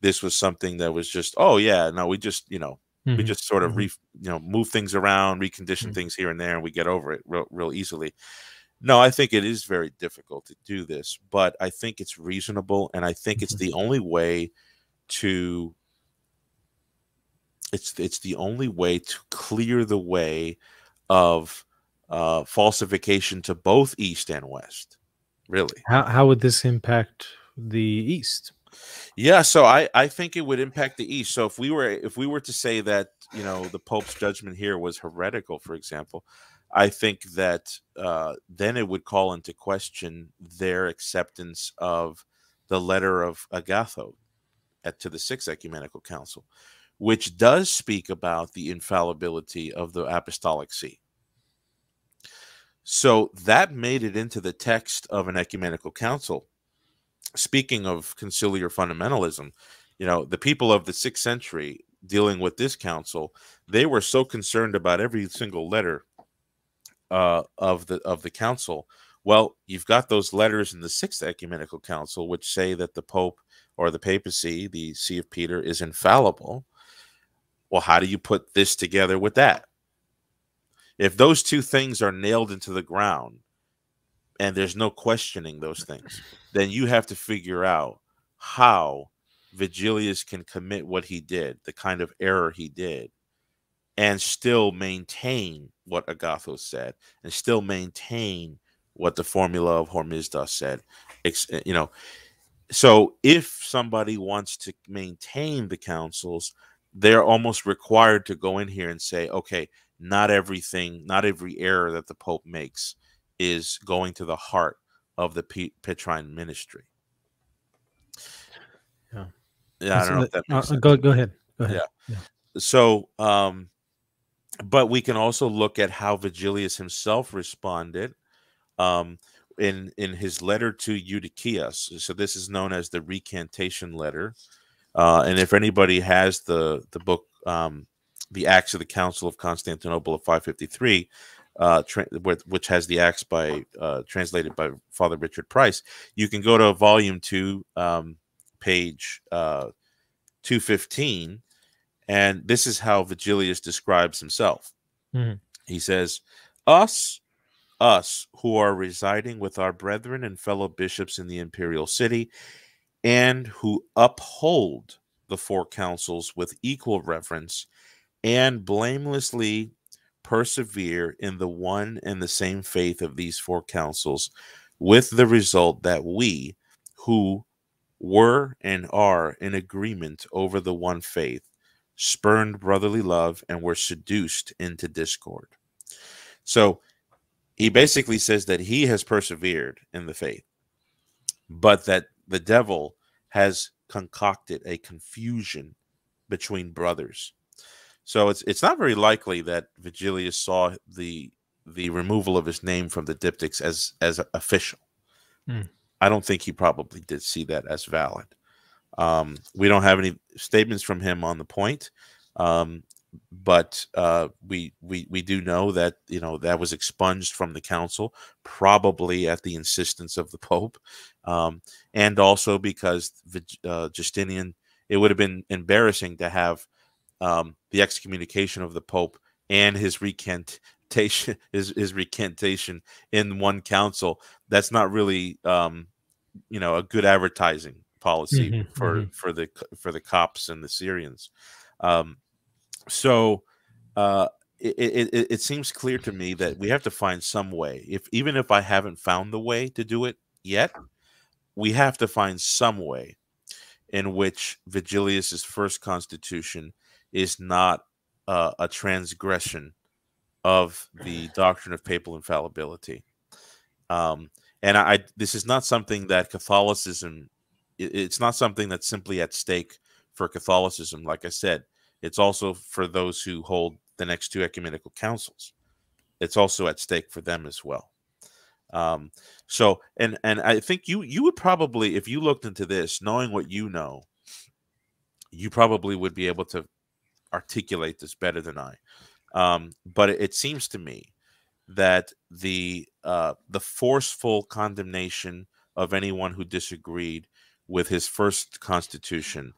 this was something that was just, oh yeah, no, we just, you know, mm-hmm. we just sort of mm-hmm. re, you know, move things around, recondition mm-hmm. things here and there, and we get over it real, real easily. No, I think it is very difficult to do this, but I think it's reasonable, and I think it's mm-hmm. the only way to it's it's the only way to clear the way of uh, falsification to both east and west. Really, how how would this impact the east? Yeah, so I I think it would impact the east. So if we were if we were to say that you know the Pope's judgment here was heretical, for example, I think that uh, then it would call into question their acceptance of the letter of Agatho at, to the Sixth Ecumenical Council, which does speak about the infallibility of the Apostolic See. So that made it into the text of an ecumenical council. Speaking of conciliar fundamentalism, you know, the people of the sixth century dealing with this council, they were so concerned about every single letter uh, of the of the council. Well, you've got those letters in the Sixth Ecumenical Council, which say that the Pope or the papacy, the See of Peter, is infallible. Well, how do you put this together with that? If those two things are nailed into the ground and there's no questioning those things, then you have to figure out how Vigilius can commit what he did, the kind of error he did, and still maintain what Agathos said and still maintain what the formula of Hormisdas said. Eh, you know, so if somebody wants to maintain the councils, they're almost required to go in here and say, okay, not everything, not every error that the Pope makes is going to the heart of the P- Petrine ministry. Yeah. Yeah, I don't know if that uh, go go ahead. Go ahead. Yeah. yeah. So um but we can also look at how Vigilius himself responded um, in in his letter to Eutychius. So this is known as the recantation letter. Uh, and if anybody has the the book, um, the Acts of the Council of Constantinople of 553, uh, which has the Acts by uh, translated by Father Richard Price, you can go to volume two, um, page uh, 215 and this is how Vigilius describes himself. Mm-hmm. He says, Us, us who are residing with our brethren and fellow bishops in the imperial city, and who uphold the four councils with equal reverence and blamelessly persevere in the one and the same faith of these four councils, with the result that we, who were and are in agreement over the one faith, spurned brotherly love, and were seduced into discord. So he basically says that he has persevered in the faith, but that the devil has concocted a confusion between brothers. So it's it's not very likely that Vigilius saw the the removal of his name from the diptychs as as official. Mm. I don't think he probably did see that as valid. Um, we don't have any statements from him on the point, um, but uh, we we we do know that you know that was expunged from the council, probably at the insistence of the [LAUGHS] Pope, um, and also because uh, Justinian. It would have been embarrassing to have um, the excommunication of the Pope and his recantation [LAUGHS] his, his recantation in one council. That's not really um, you know a good advertising policy Mhm, for mhm. for the for the Copts and the Syrians. Um, so uh, it, it, it, seems clear to me that we have to find some way. If even if I haven't found the way to do it yet, we have to find some way in which Vigilius's first constitution is not uh, a transgression of the [LAUGHS] doctrine of papal infallibility. Um, and I, I- this is not something that Catholicism. it- It's not something that's simply at stake for Catholicism. Like I said, it's also for those who hold the next two ecumenical councils. It's also at stake for them as well. Um, so, and and I think you you would probably, if you looked into this, knowing what you know, you probably would be able to articulate this better than I. Um, but it, seems to me that the uh, the forceful condemnation of anyone who disagreed with his first constitution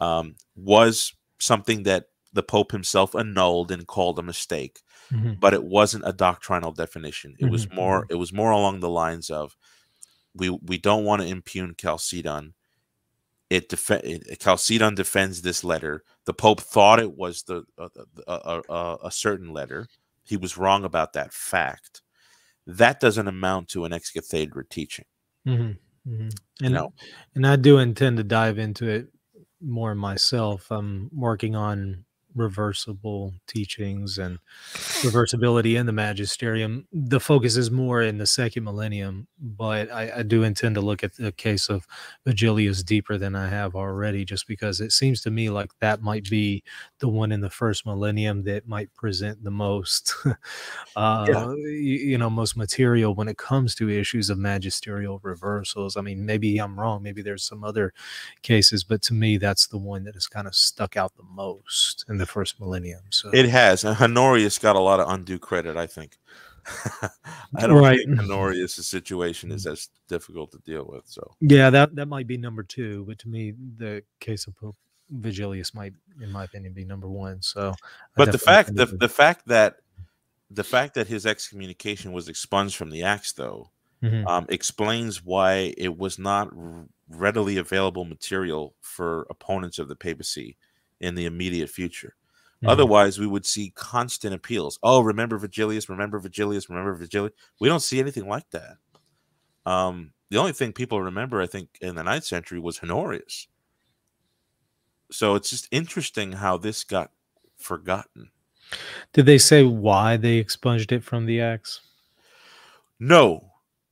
um, was something that the Pope himself annulled and called a mistake Mhm. but it wasn't a doctrinal definition. It was Mhm, more it was more along the lines of we we don't want to impugn Chalcedon. It, def- it Chalcedon defends this letter. The Pope thought it was the uh, a, a, a certain letter. He was wrong about that fact. That doesn't amount to an ex cathedra teaching. Mhm, mhm. You And know, and I do intend to dive into it more myself. I'm working on reversible teachings and reversibility in the magisterium. The focus is more in the second millennium, but I, I do intend to look at the case of Vigilius deeper than I have already, just because it seems to me like that might be the one in the first millennium that might present the most, [LAUGHS] uh, y- you know, most material when it comes to issues of magisterial reversals. I mean, maybe I'm wrong. Maybe there's some other cases, but to me, that's the one that has kind of stuck out the most in the first millennium. So it has. And Honorius got a lot of undue credit, I think. [LAUGHS] I don't Right. think Honorius' situation is as difficult to deal with. So yeah, that that might be number two, but to me, the case of Pope Vigilius might, in my opinion, be number one. So, but the fact the, the fact that the fact that his excommunication was expunged from the acts though Mhm. um, explains why it was not readily available material for opponents of the papacy in the immediate future. Mhm. otherwise we would see constant appeals. Oh remember vigilius remember vigilius remember vigilius. We don't see anything like that. Um, the only thing people remember i think in the ninth century was honorius. So it's just interesting how this got forgotten. Did they say why they expunged it from the acts? No,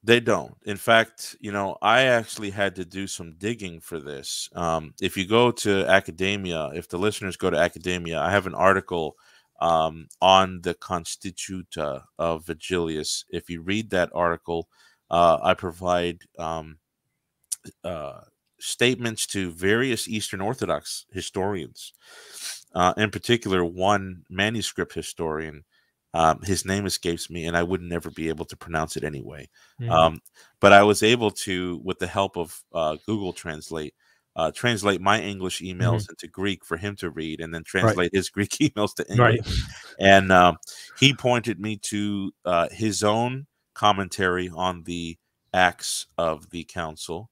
they don't. In fact, you know, I actually had to do some digging for this. Um, if you go to academia, if the listeners go to academia, I have an article um, on the Constituta of Vigilius. If you read that article, uh, I provide um, uh, statements to various Eastern Orthodox historians, uh, in particular, one manuscript historian. Um, his name escapes me, and I would never be able to pronounce it anyway. Mhm. Um, but I was able to, with the help of uh, Google Translate, uh, translate my English emails into Greek for him to read, and then translate his [LAUGHS] Greek emails to English. right. And um, he pointed me to uh, his own commentary on the acts of the council,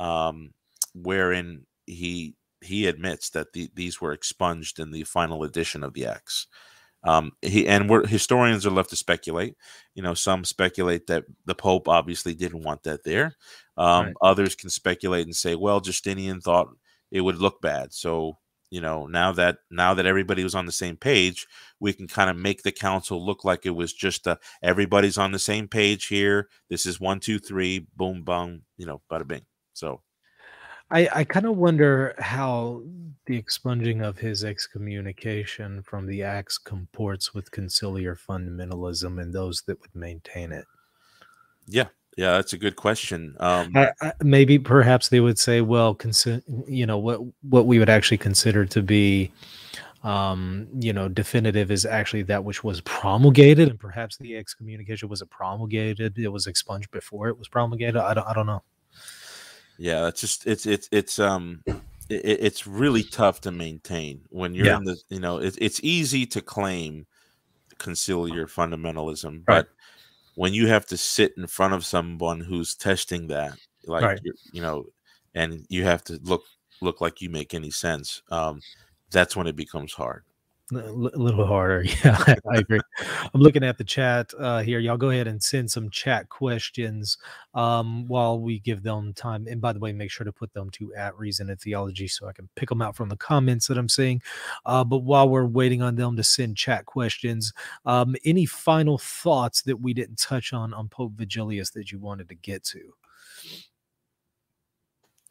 um, wherein he he admits that the, these were expunged in the final edition of the acts. Um, he and we're, historians are left to speculate. You know, some speculate that the Pope obviously didn't want that there. Um, Right. Others can speculate and say, well, Justinian thought it would look bad, so you know now that now that everybody was on the same page, we can kind of make the council look like it was just a everybody's on the same page here. This is one, two, three, boom, bung, you know, bada bing. So I, I kind of wonder how the expunging of his excommunication from the acts comports with conciliar fundamentalism and those that would maintain it. yeah, yeah, that's a good question. Um, I, I, maybe perhaps they would say, well, consi- you know what what we would actually consider to be, um, you know, definitive is actually that which was promulgated, and perhaps the excommunication wasn't promulgated; it was expunged before it was promulgated. I don't, I don't know. Yeah it's just it's it's it's um it, it's really tough to maintain when you're Yeah. in the you know it, it's easy to claim conciliar fundamentalism Right. but when you have to sit in front of someone who's testing that like Right. you know and you have to look look like you make any sense, um, that's when it becomes hard. A li- little harder. [LAUGHS] Yeah, I agree. I'm looking at the chat uh, here. Y'all go ahead and send some chat questions um, while we give them time. And by the way, make sure to put them to at Reason and Theology so I can pick them out from the comments that I'm seeing. Uh, but while we're waiting on them to send chat questions, um, any final thoughts that we didn't touch on on Pope Vigilius that you wanted to get to?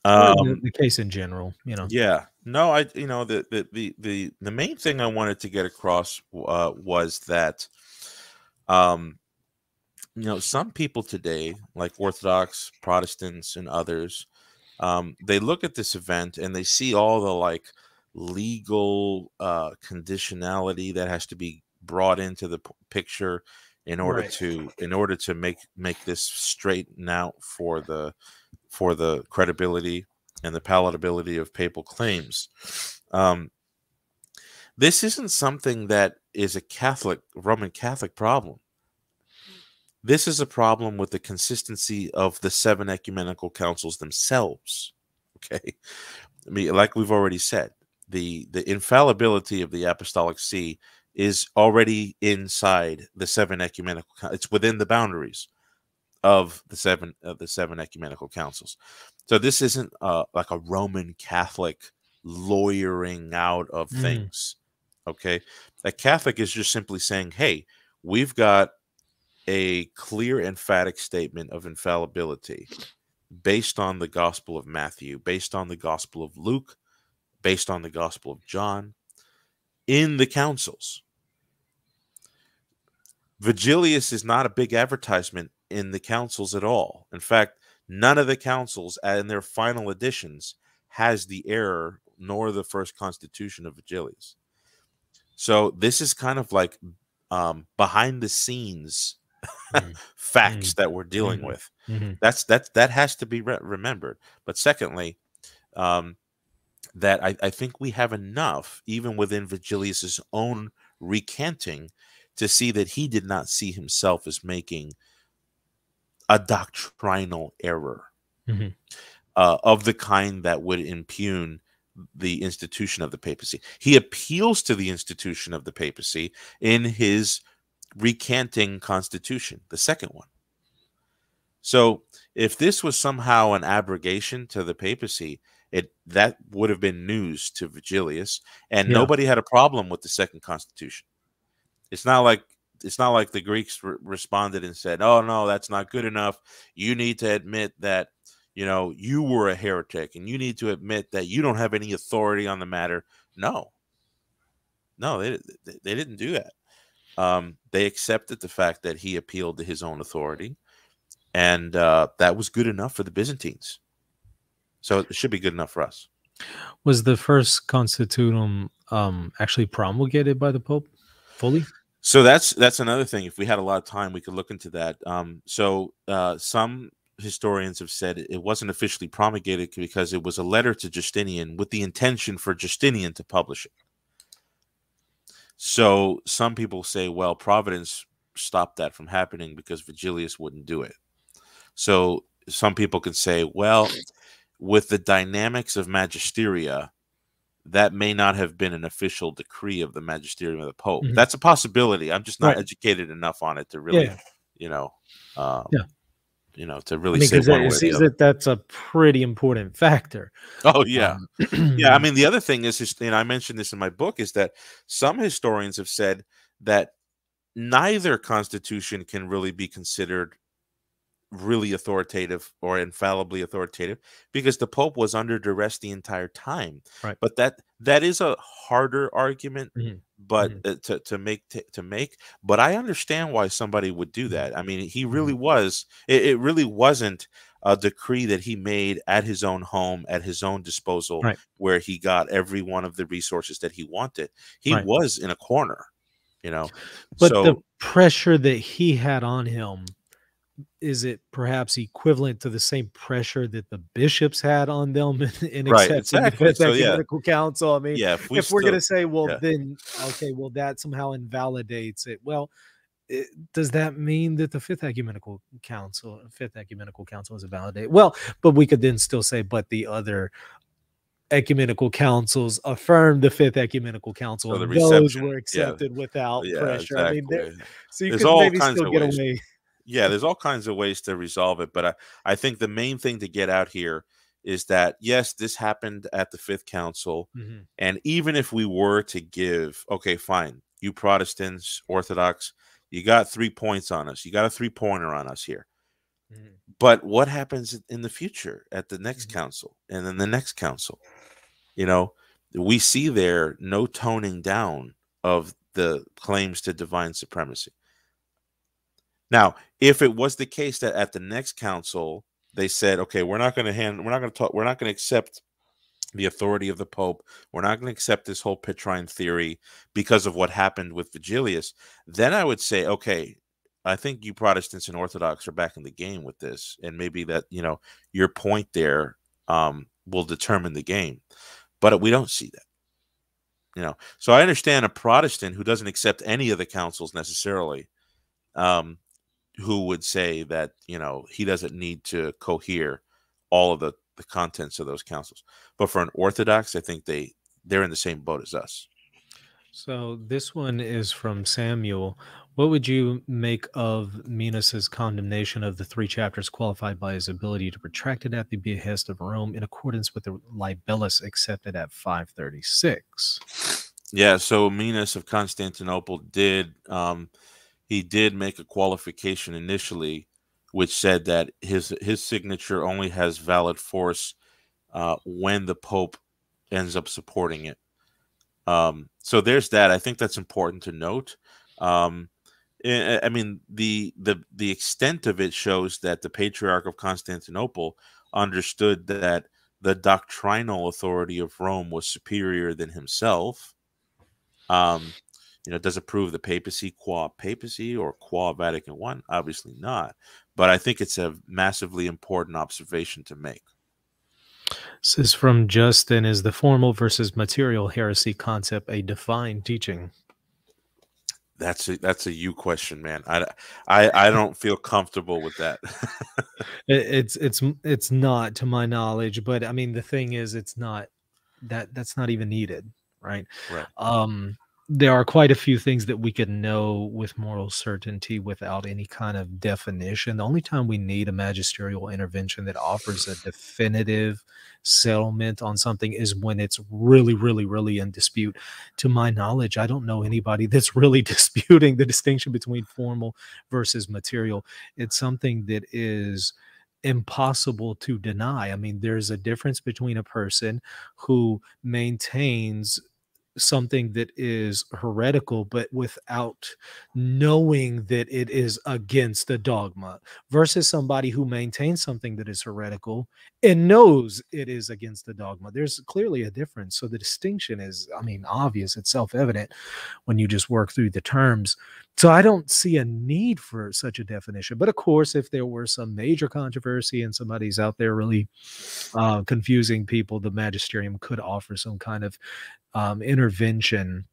Um, the case in general, you know. Yeah. No, I you know the the the the, the main thing I wanted to get across uh, was that um you know some people today like Orthodox Protestants and others um they look at this event and they see all the like legal uh conditionality that has to be brought into the p- picture in order Right. to in order to make make this straighten out for the for the credibility and the palatability of papal claims. Um, this isn't something that is a Catholic, Roman Catholic problem. This is a problem with the consistency of the seven ecumenical councils themselves. [LAUGHS] Okay. I mean, like we've already said, the, the infallibility of the Apostolic See is already inside the seven ecumenical. It's within the boundaries of the seven of the seven ecumenical councils. So this isn't uh, like a Roman Catholic lawyering out of Mm. things. Okay, a Catholic is just simply saying, "Hey, we've got a clear, emphatic statement of infallibility based on the Gospel of Matthew, based on the Gospel of Luke, based on the Gospel of John, in the councils." Vigilius is not a big advertisement in the councils at all. In fact, none of the councils uh, in their final editions has the error nor the first constitution of Vigilius. So this is kind of like um, behind the scenes Mm. [LAUGHS] facts that we're dealing Mhm. with. Mhm. That's that that has to be re- remembered. But secondly, um, that I, I think we have enough, even within Vigilius's own recanting, to see that he did not see himself as making a doctrinal error Mhm. uh, of the kind that would impugn the institution of the papacy. He appeals to the institution of the papacy in his recanting constitution, the second one. So if this was somehow an abrogation to the papacy, it that would have been news to Vigilius, and Yeah. nobody had a problem with the second constitution. It's not like it's not like the Greeks re- responded and said, "Oh no, that's not good enough. You need to admit that you know you were a heretic, and you need to admit that you don't have any authority on the matter." No, no, they they, they didn't do that. Um, they accepted the fact that he appealed to his own authority, and uh, that was good enough for the Byzantines. So it should be good enough for us. Was the first constitutum um, actually promulgated by the Pope fully? So that's that's another thing. If we had a lot of time, we could look into that. Um, so uh, some historians have said it wasn't officially promulgated because it was a letter to Justinian with the intention for Justinian to publish it. So some people say, well, Providence stopped that from happening because Vigilius wouldn't do it. So some people could say, well, with the dynamics of magisteria, that may not have been an official decree of the magisterium of the Pope. Mhm. That's a possibility. I'm just not Right. educated enough on it to really, Yeah. you know, um, Yeah. you know, to I really mean, say one it or seems that that's a pretty important factor. Oh yeah, Um, [CLEARS THROAT] yeah. I [CLEARS THROAT] mean, the other thing is, just, and I mentioned this in my book, is that some historians have said that neither constitution can really be considered really authoritative or infallibly authoritative because the pope was under duress the entire time Right. but that that is a harder argument Mhm. but Mhm. uh, to to make to, to make but i understand why somebody would do Mhm. that i mean he really was it, it really wasn't a decree that he made at his own home at his own disposal Right. where he got every one of the resources that he wanted he Right. was in a corner you know but so the pressure that he had on him is it perhaps equivalent to the same pressure that the bishops had on them [LAUGHS] in, in Right, accepting exactly. the Fifth So, yeah. Ecumenical Council? I mean, yeah if, we we're going to say, well, yeah. then okay, well, that somehow invalidates it. Well, it, does that mean that the Fifth Ecumenical Council, Fifth Ecumenical Council is validated? Well, but we could then still say, but the other ecumenical councils affirmed the Fifth Ecumenical Council. So those were yeah. accepted without Yeah, pressure. I mean, so you There's could all maybe still get ways. away. Yeah there's all kinds of ways to resolve it but I, I think the main thing to get out here is that yes this happened at the fifth council Mhm. and even if we were to give okay fine you protestants orthodox you got three points on us you got a three pointer on us here Mhm. but what happens in the future at the next Mhm. council and then the next council you know we see there no toning down of the claims to divine supremacy now if it was the case that at the next council they said okay we're not going to hand we're not going to talk we're not going to accept the authority of the pope. We're not going to accept this whole petrine theory because of what happened with vigilius then i would say okay i think you protestants and orthodox are back in the game with this and maybe that you know your point there um, will determine the game. But we don't see that. You know so i understand a protestant who doesn't accept any of the councils necessarily um, who would say that you know he doesn't need to cohere all of the the contents of those councils but for an orthodox i think they they're in the same boat as us So this one is from Samuel. What would you make of Menas's condemnation of the three chapters qualified by his ability to retract it at the behest of Rome in accordance with the libellus accepted at 536? yeah so Menas of constantinople did um he did make a qualification initially which said that his his signature only has valid force uh, when the pope ends up supporting it. Um, so there's that. I think that's important to note. Um, I, I mean the the the extent of it shows that the patriarch of constantinople understood that the doctrinal authority of rome was superior than himself. Um, you know, does it prove the papacy qua papacy or qua Vatican One? Obviously not. But I think it's a massively important observation to make. This is from Justin. Is the formal versus material heresy concept a defined teaching? That's a that's a you question, man. I I, I don't feel comfortable with that. [LAUGHS] It's it's it's not to my knowledge, but I mean the thing is it's not that that's not even needed, right? Right. Um there are quite a few things that we can know with moral certainty without any kind of definition. The only time we need a magisterial intervention that offers a definitive settlement on something is when it's really, really, really in dispute. To my knowledge, I don't know anybody [LAUGHS] that's really disputing the distinction between formal versus material. It's something that is impossible to deny. I mean, there's a difference between a person who maintains something that is heretical, but without knowing that it is against the dogma, versus somebody who maintains something that is heretical and knows it is against the dogma. There's clearly a difference. So the distinction is, I mean, obvious, it's self evident when you just work through the terms. So I don't see a need for such a definition. But of course, if there were some major controversy and somebody's out there really uh, confusing people, the magisterium could offer some kind of um, intervention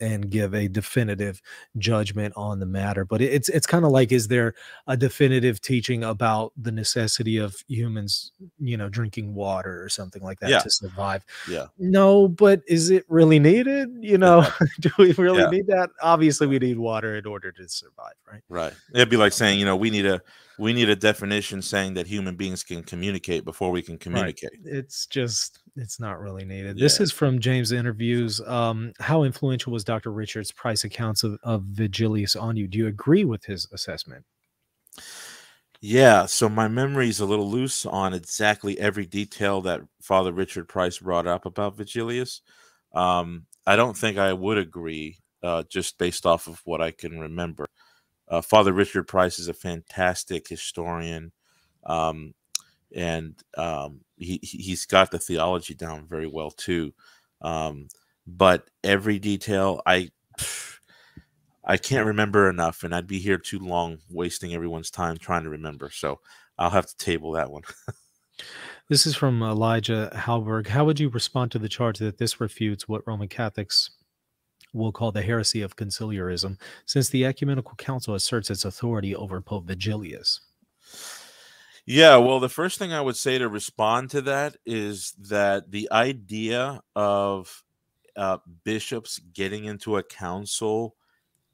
and give a definitive judgment on the matter. But it's it's kind of like, is there a definitive teaching about the necessity of humans, you know, drinking water or something like that Yeah. to survive? Yeah. No, but is it really needed? You know, [LAUGHS] do we really Yeah. need that? Obviously, we need water in order to survive, right? Right. It'd be like saying, you know, we need a we need a definition saying that human beings can communicate before we can communicate. It's just it's not really needed. This is from James interviews. Um, how influential was Dr. Richard's price accounts of, of Vigilius on you? Do you agree with his assessment? Yeah, so my memory is a little loose on exactly every detail that Father Richard Price brought up about Vigilius. Um, I don't think I would agree, uh, just based off of what I can remember. Uh, Father Richard Price is a fantastic historian, um, and um, he he- he's got the theology down very well too. Um, but every detail, I I can't remember enough, and I'd be here too long wasting everyone's time trying to remember. So I'll have to table that one. [LAUGHS] This is from Elijah Halberg. How would you respond to the charge that this refutes what Roman Catholics we'll call the heresy of conciliarism, since the Ecumenical Council asserts its authority over Pope Vigilius? Yeah, well, the first thing I would say to respond to that is that the idea of uh, bishops getting into a council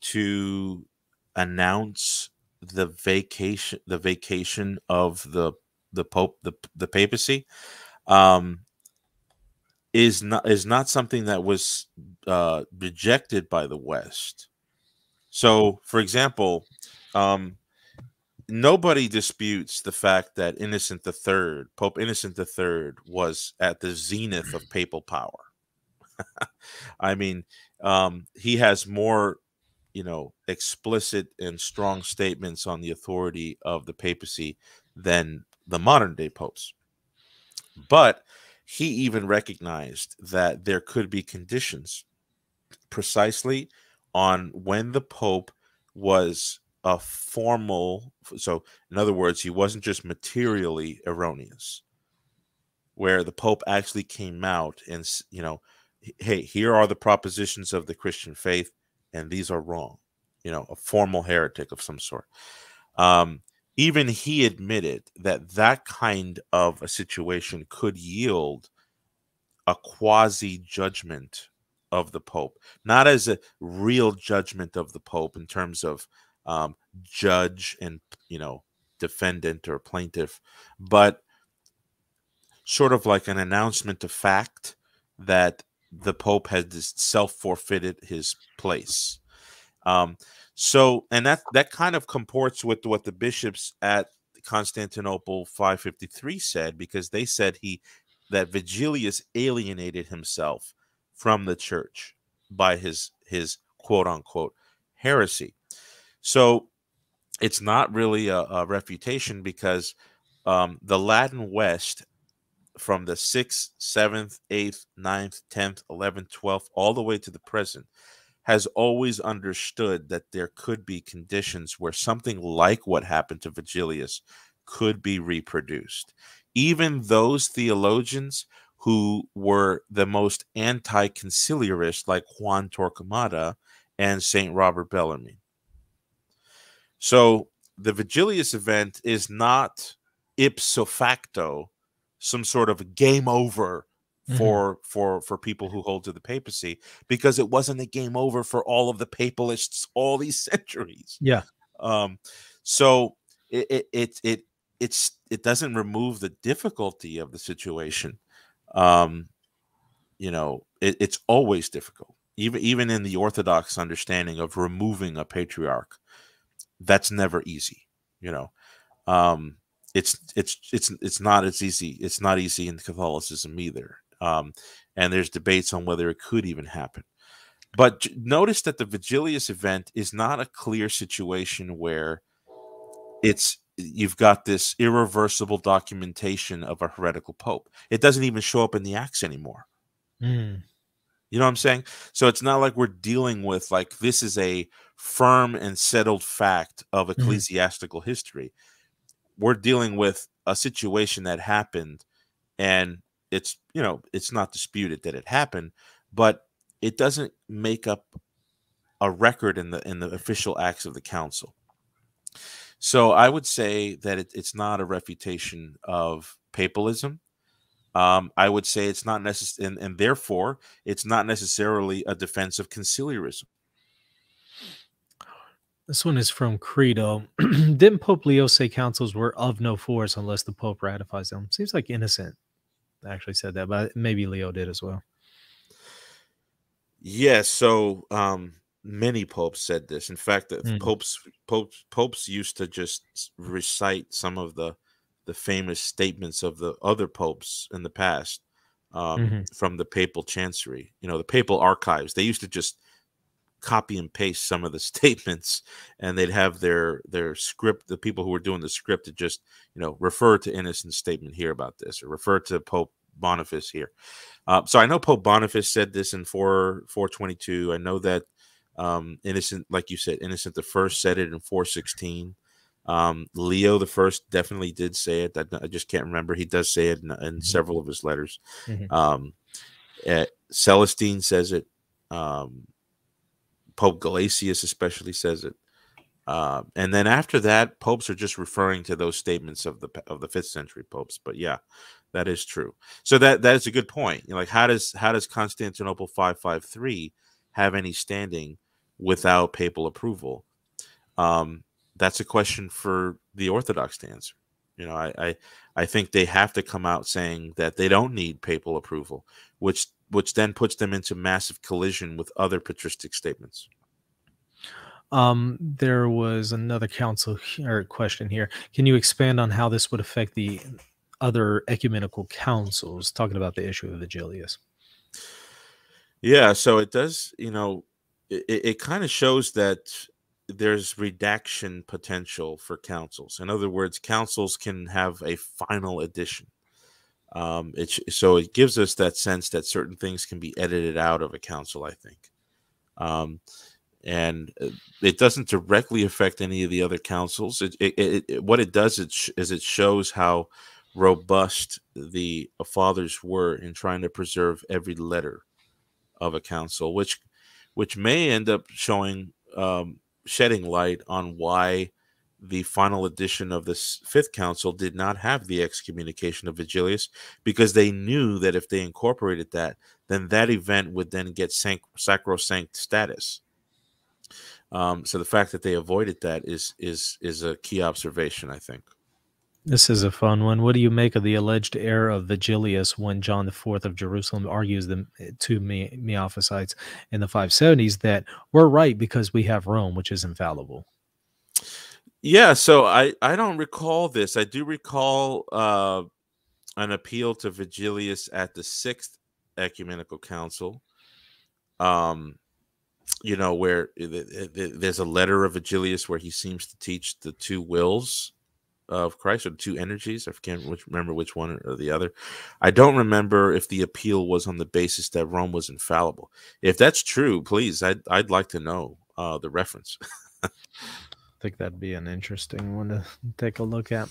to announce the vacation the vacation of the the pope the the papacy um is not is not something that was uh rejected by the west. So for example um nobody disputes the fact that innocent the third pope innocent the third was at the zenith of papal power. [LAUGHS] I mean um he has more you know explicit and strong statements on the authority of the papacy than the modern day popes. But he even recognized that there could be conditions precisely on when the pope was a formal so in other words he wasn't just materially erroneous where the pope actually came out and you know hey here are the propositions of the christian faith and these are wrong. You know, a formal heretic of some sort. Um, even he admitted that that kind of a situation could yield a quasi judgment of the Pope, not as a real judgment of the Pope in terms of um, judge and, you know, defendant or plaintiff, but sort of like an announcement of fact that the Pope had self forfeited his place. Um, so, and that that kind of comports with what the bishops at Constantinople 553 said, because they said he that Vigilius alienated himself from the church by his his quote unquote heresy. So it's not really a, a refutation because um, the Latin West from the 6th, 7th, 8th, 9th, 10th, 11th, 12th, all the way to the present, has always understood that there could be conditions where something like what happened to Vigilius could be reproduced. Even those theologians who were the most anti conciliarist, like Juan Torquemada and St. Robert Bellarmine. So the Vigilius event is not ipso facto some sort of game over mm-hmm. for for for people who hold to the papacy because it wasn't a game over for all of the papalists all these [LAUGHS] centuries. Yeah. Um so it it it, it it's it doesn't remove the difficulty of the situation. Um you know, it, it's always difficult. Even even in the orthodox understanding of removing a patriarch, that's never easy, you know. Um it's it's it's it's not as easy. It's not easy in Catholicism either. Um, and there's debates on whether it could even happen. But notice that the Vigilius event is not a clear situation where it's you've got this irreversible documentation of a heretical pope. It doesn't even show up in the Acts anymore. Mm. You know what I'm saying? So it's not like we're dealing with like this is a firm and settled fact of mm-hmm. ecclesiastical mm. history we're dealing with a situation that happened and it's you know it's not disputed that it happened but it doesn't make up a record in the in the official acts of the council so i would say that it, it's not a refutation of papalism um, i would say it's not necessary and, and therefore it's not necessarily a defense of conciliarism this one is from Credo. [CLEARS THROAT] Didn't Pope Leo say councils were of no force unless the Pope ratifies them? Seems like innocent actually said that, but maybe Leo did as well. Yes, so um, many popes said this. In fact, mm. popes popes popes used to just recite some of the the famous statements of the other popes in the past um, mm-hmm. from the papal chancery. You know, the papal archives. They used to just copy and paste some of the [LAUGHS] statements and they'd have their their script the people who were doing the script to just you know refer to innocent statement here about this or refer to pope boniface here. Uh, so i know pope boniface said this in 4 422 i know that um innocent like you said innocent the first said it in 416 um leo the first definitely did say it. I, I just can't remember. He does say it in, in mm-hmm. several of his letters. Mm-hmm. um uh, celestine says it. Um Pope Gelasius especially says it. Uh, and then after that, popes are just referring to those statements of the of the fifth century popes. But yeah, that is true. So that that is a good point. You know, like how does how does Constantinople five five three have any standing without papal approval? Um, that's a question for the Orthodox to answer. You know, I, I I think they have to come out saying that they don't need papal approval, which which then puts them into massive collision with other patristic statements. Um, there was another council or question here. Can you expand on how this would affect the other ecumenical councils? Talking about the issue of Vigilius. Yeah, so it does. You know, it, it kind of shows that there's redaction potential for councils. In other words, councils can have a final edition. Um, it, so it gives us that sense that certain things can be edited out of a council. I think, um, and uh, it doesn't directly affect any of the other councils. It, it, it what it does is it shows how robust the fathers were in trying to preserve every letter of a council, which which may end up showing um, shedding light on why the final edition of the fifth council did not have the excommunication of Vigilius because they knew that if they incorporated that, then that event would then get sanct- sacrosanct status. Um, so the fact that they avoided that is is is a key observation, I think. This is a fun one. What do you make of the alleged error of Vigilius when John IV of Jerusalem argues the eh, two Miaphysites in the 570s that we're right because we have Rome, which is infallible? Yeah, so I I don't recall this. I do recall uh, an appeal to Vigilius at the sixth ecumenical council. Um, you know where there's a letter of Vigilius where he seems to teach the two wills of Christ or the two energies. I can't remember which one or the other. I don't remember if the appeal was on the basis that Rome was infallible. If that's true, please, I'd I'd like to know uh, the reference. [LAUGHS] Think that'd be an interesting one to [LAUGHS] take a look at.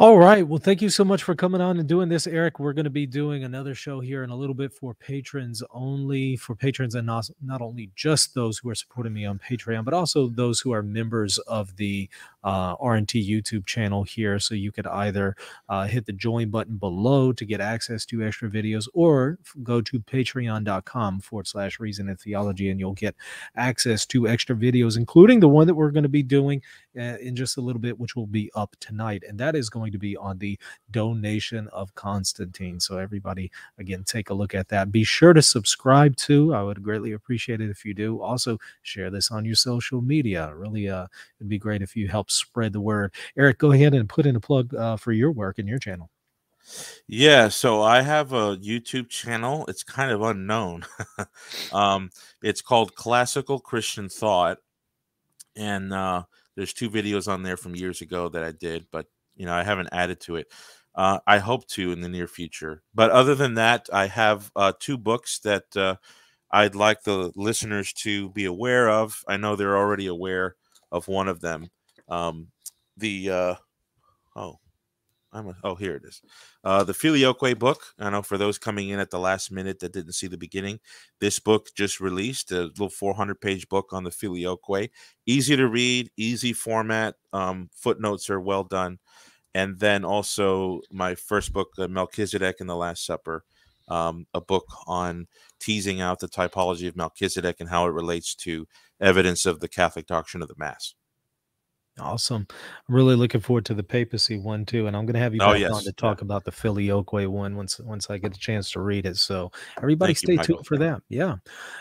All right. Well, thank you so much for coming on and doing this, Erick. We're going to be doing another show here in a little bit for patrons only, for patrons and not, not only just those who are supporting me on Patreon, but also those who are members of the uh, RNT YouTube channel here. So you could either uh, hit the join button below to get access to extra videos or go to patreon.com forward slash reason and theology and you'll get access to extra videos, including the one that we're going to be doing in just a little bit, which will be up tonight. And that is going to be on the donation of Constantine. So, everybody, again, take a look at that. Be sure to subscribe too. I would greatly appreciate it if you do. Also, share this on your social media. Really, uh, it'd be great if you help spread the word. Erick, go ahead and put in a plug uh, for your work and your channel. Yeah, so I have a YouTube channel. It's kind of unknown. [LAUGHS] um, it's called Classical Christian Thought, and uh, there's two videos on there from years ago that I did, but you know I haven't added to it. Uh, I hope to in the near future. But other than that, I have uh, two books that uh, I'd like the listeners to be aware of. I know they're already aware of one of them. Um, the uh, oh, I'm a, oh here it is. Uh, the Filioque book. I know for those coming in at the last minute that didn't see the beginning, this book just released a little 400 page book on the Filioque. Easy to read, easy format. Um, footnotes are well done. And then also my first book, uh, Melchizedek and the Last Supper, um, a book on teasing out the typology of Melchizedek and how it relates to evidence of the Catholic doctrine of the Mass. Awesome. I'm really looking forward to the papacy one too, and I'm going to have you oh, back yes. on to talk yeah. about the Filioque one once once I get a chance to read it. So everybody, Thank stay you, tuned for that. Yeah,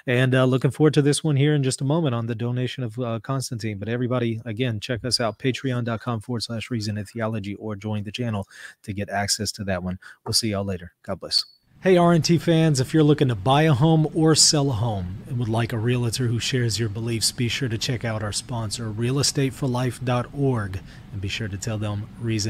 and uh, looking forward to this one here in just a moment on the donation of uh, Constantine. But everybody, again, check us out Patreon.com forward slash Reason and Theology, or join the channel to get access to that one. We'll see y'all later. God bless. Hey, RNT fans, if you're looking to buy a home or sell a home and would like a realtor who shares your beliefs, be sure to check out our sponsor, realestateforlife.org, and be sure to tell them Reason.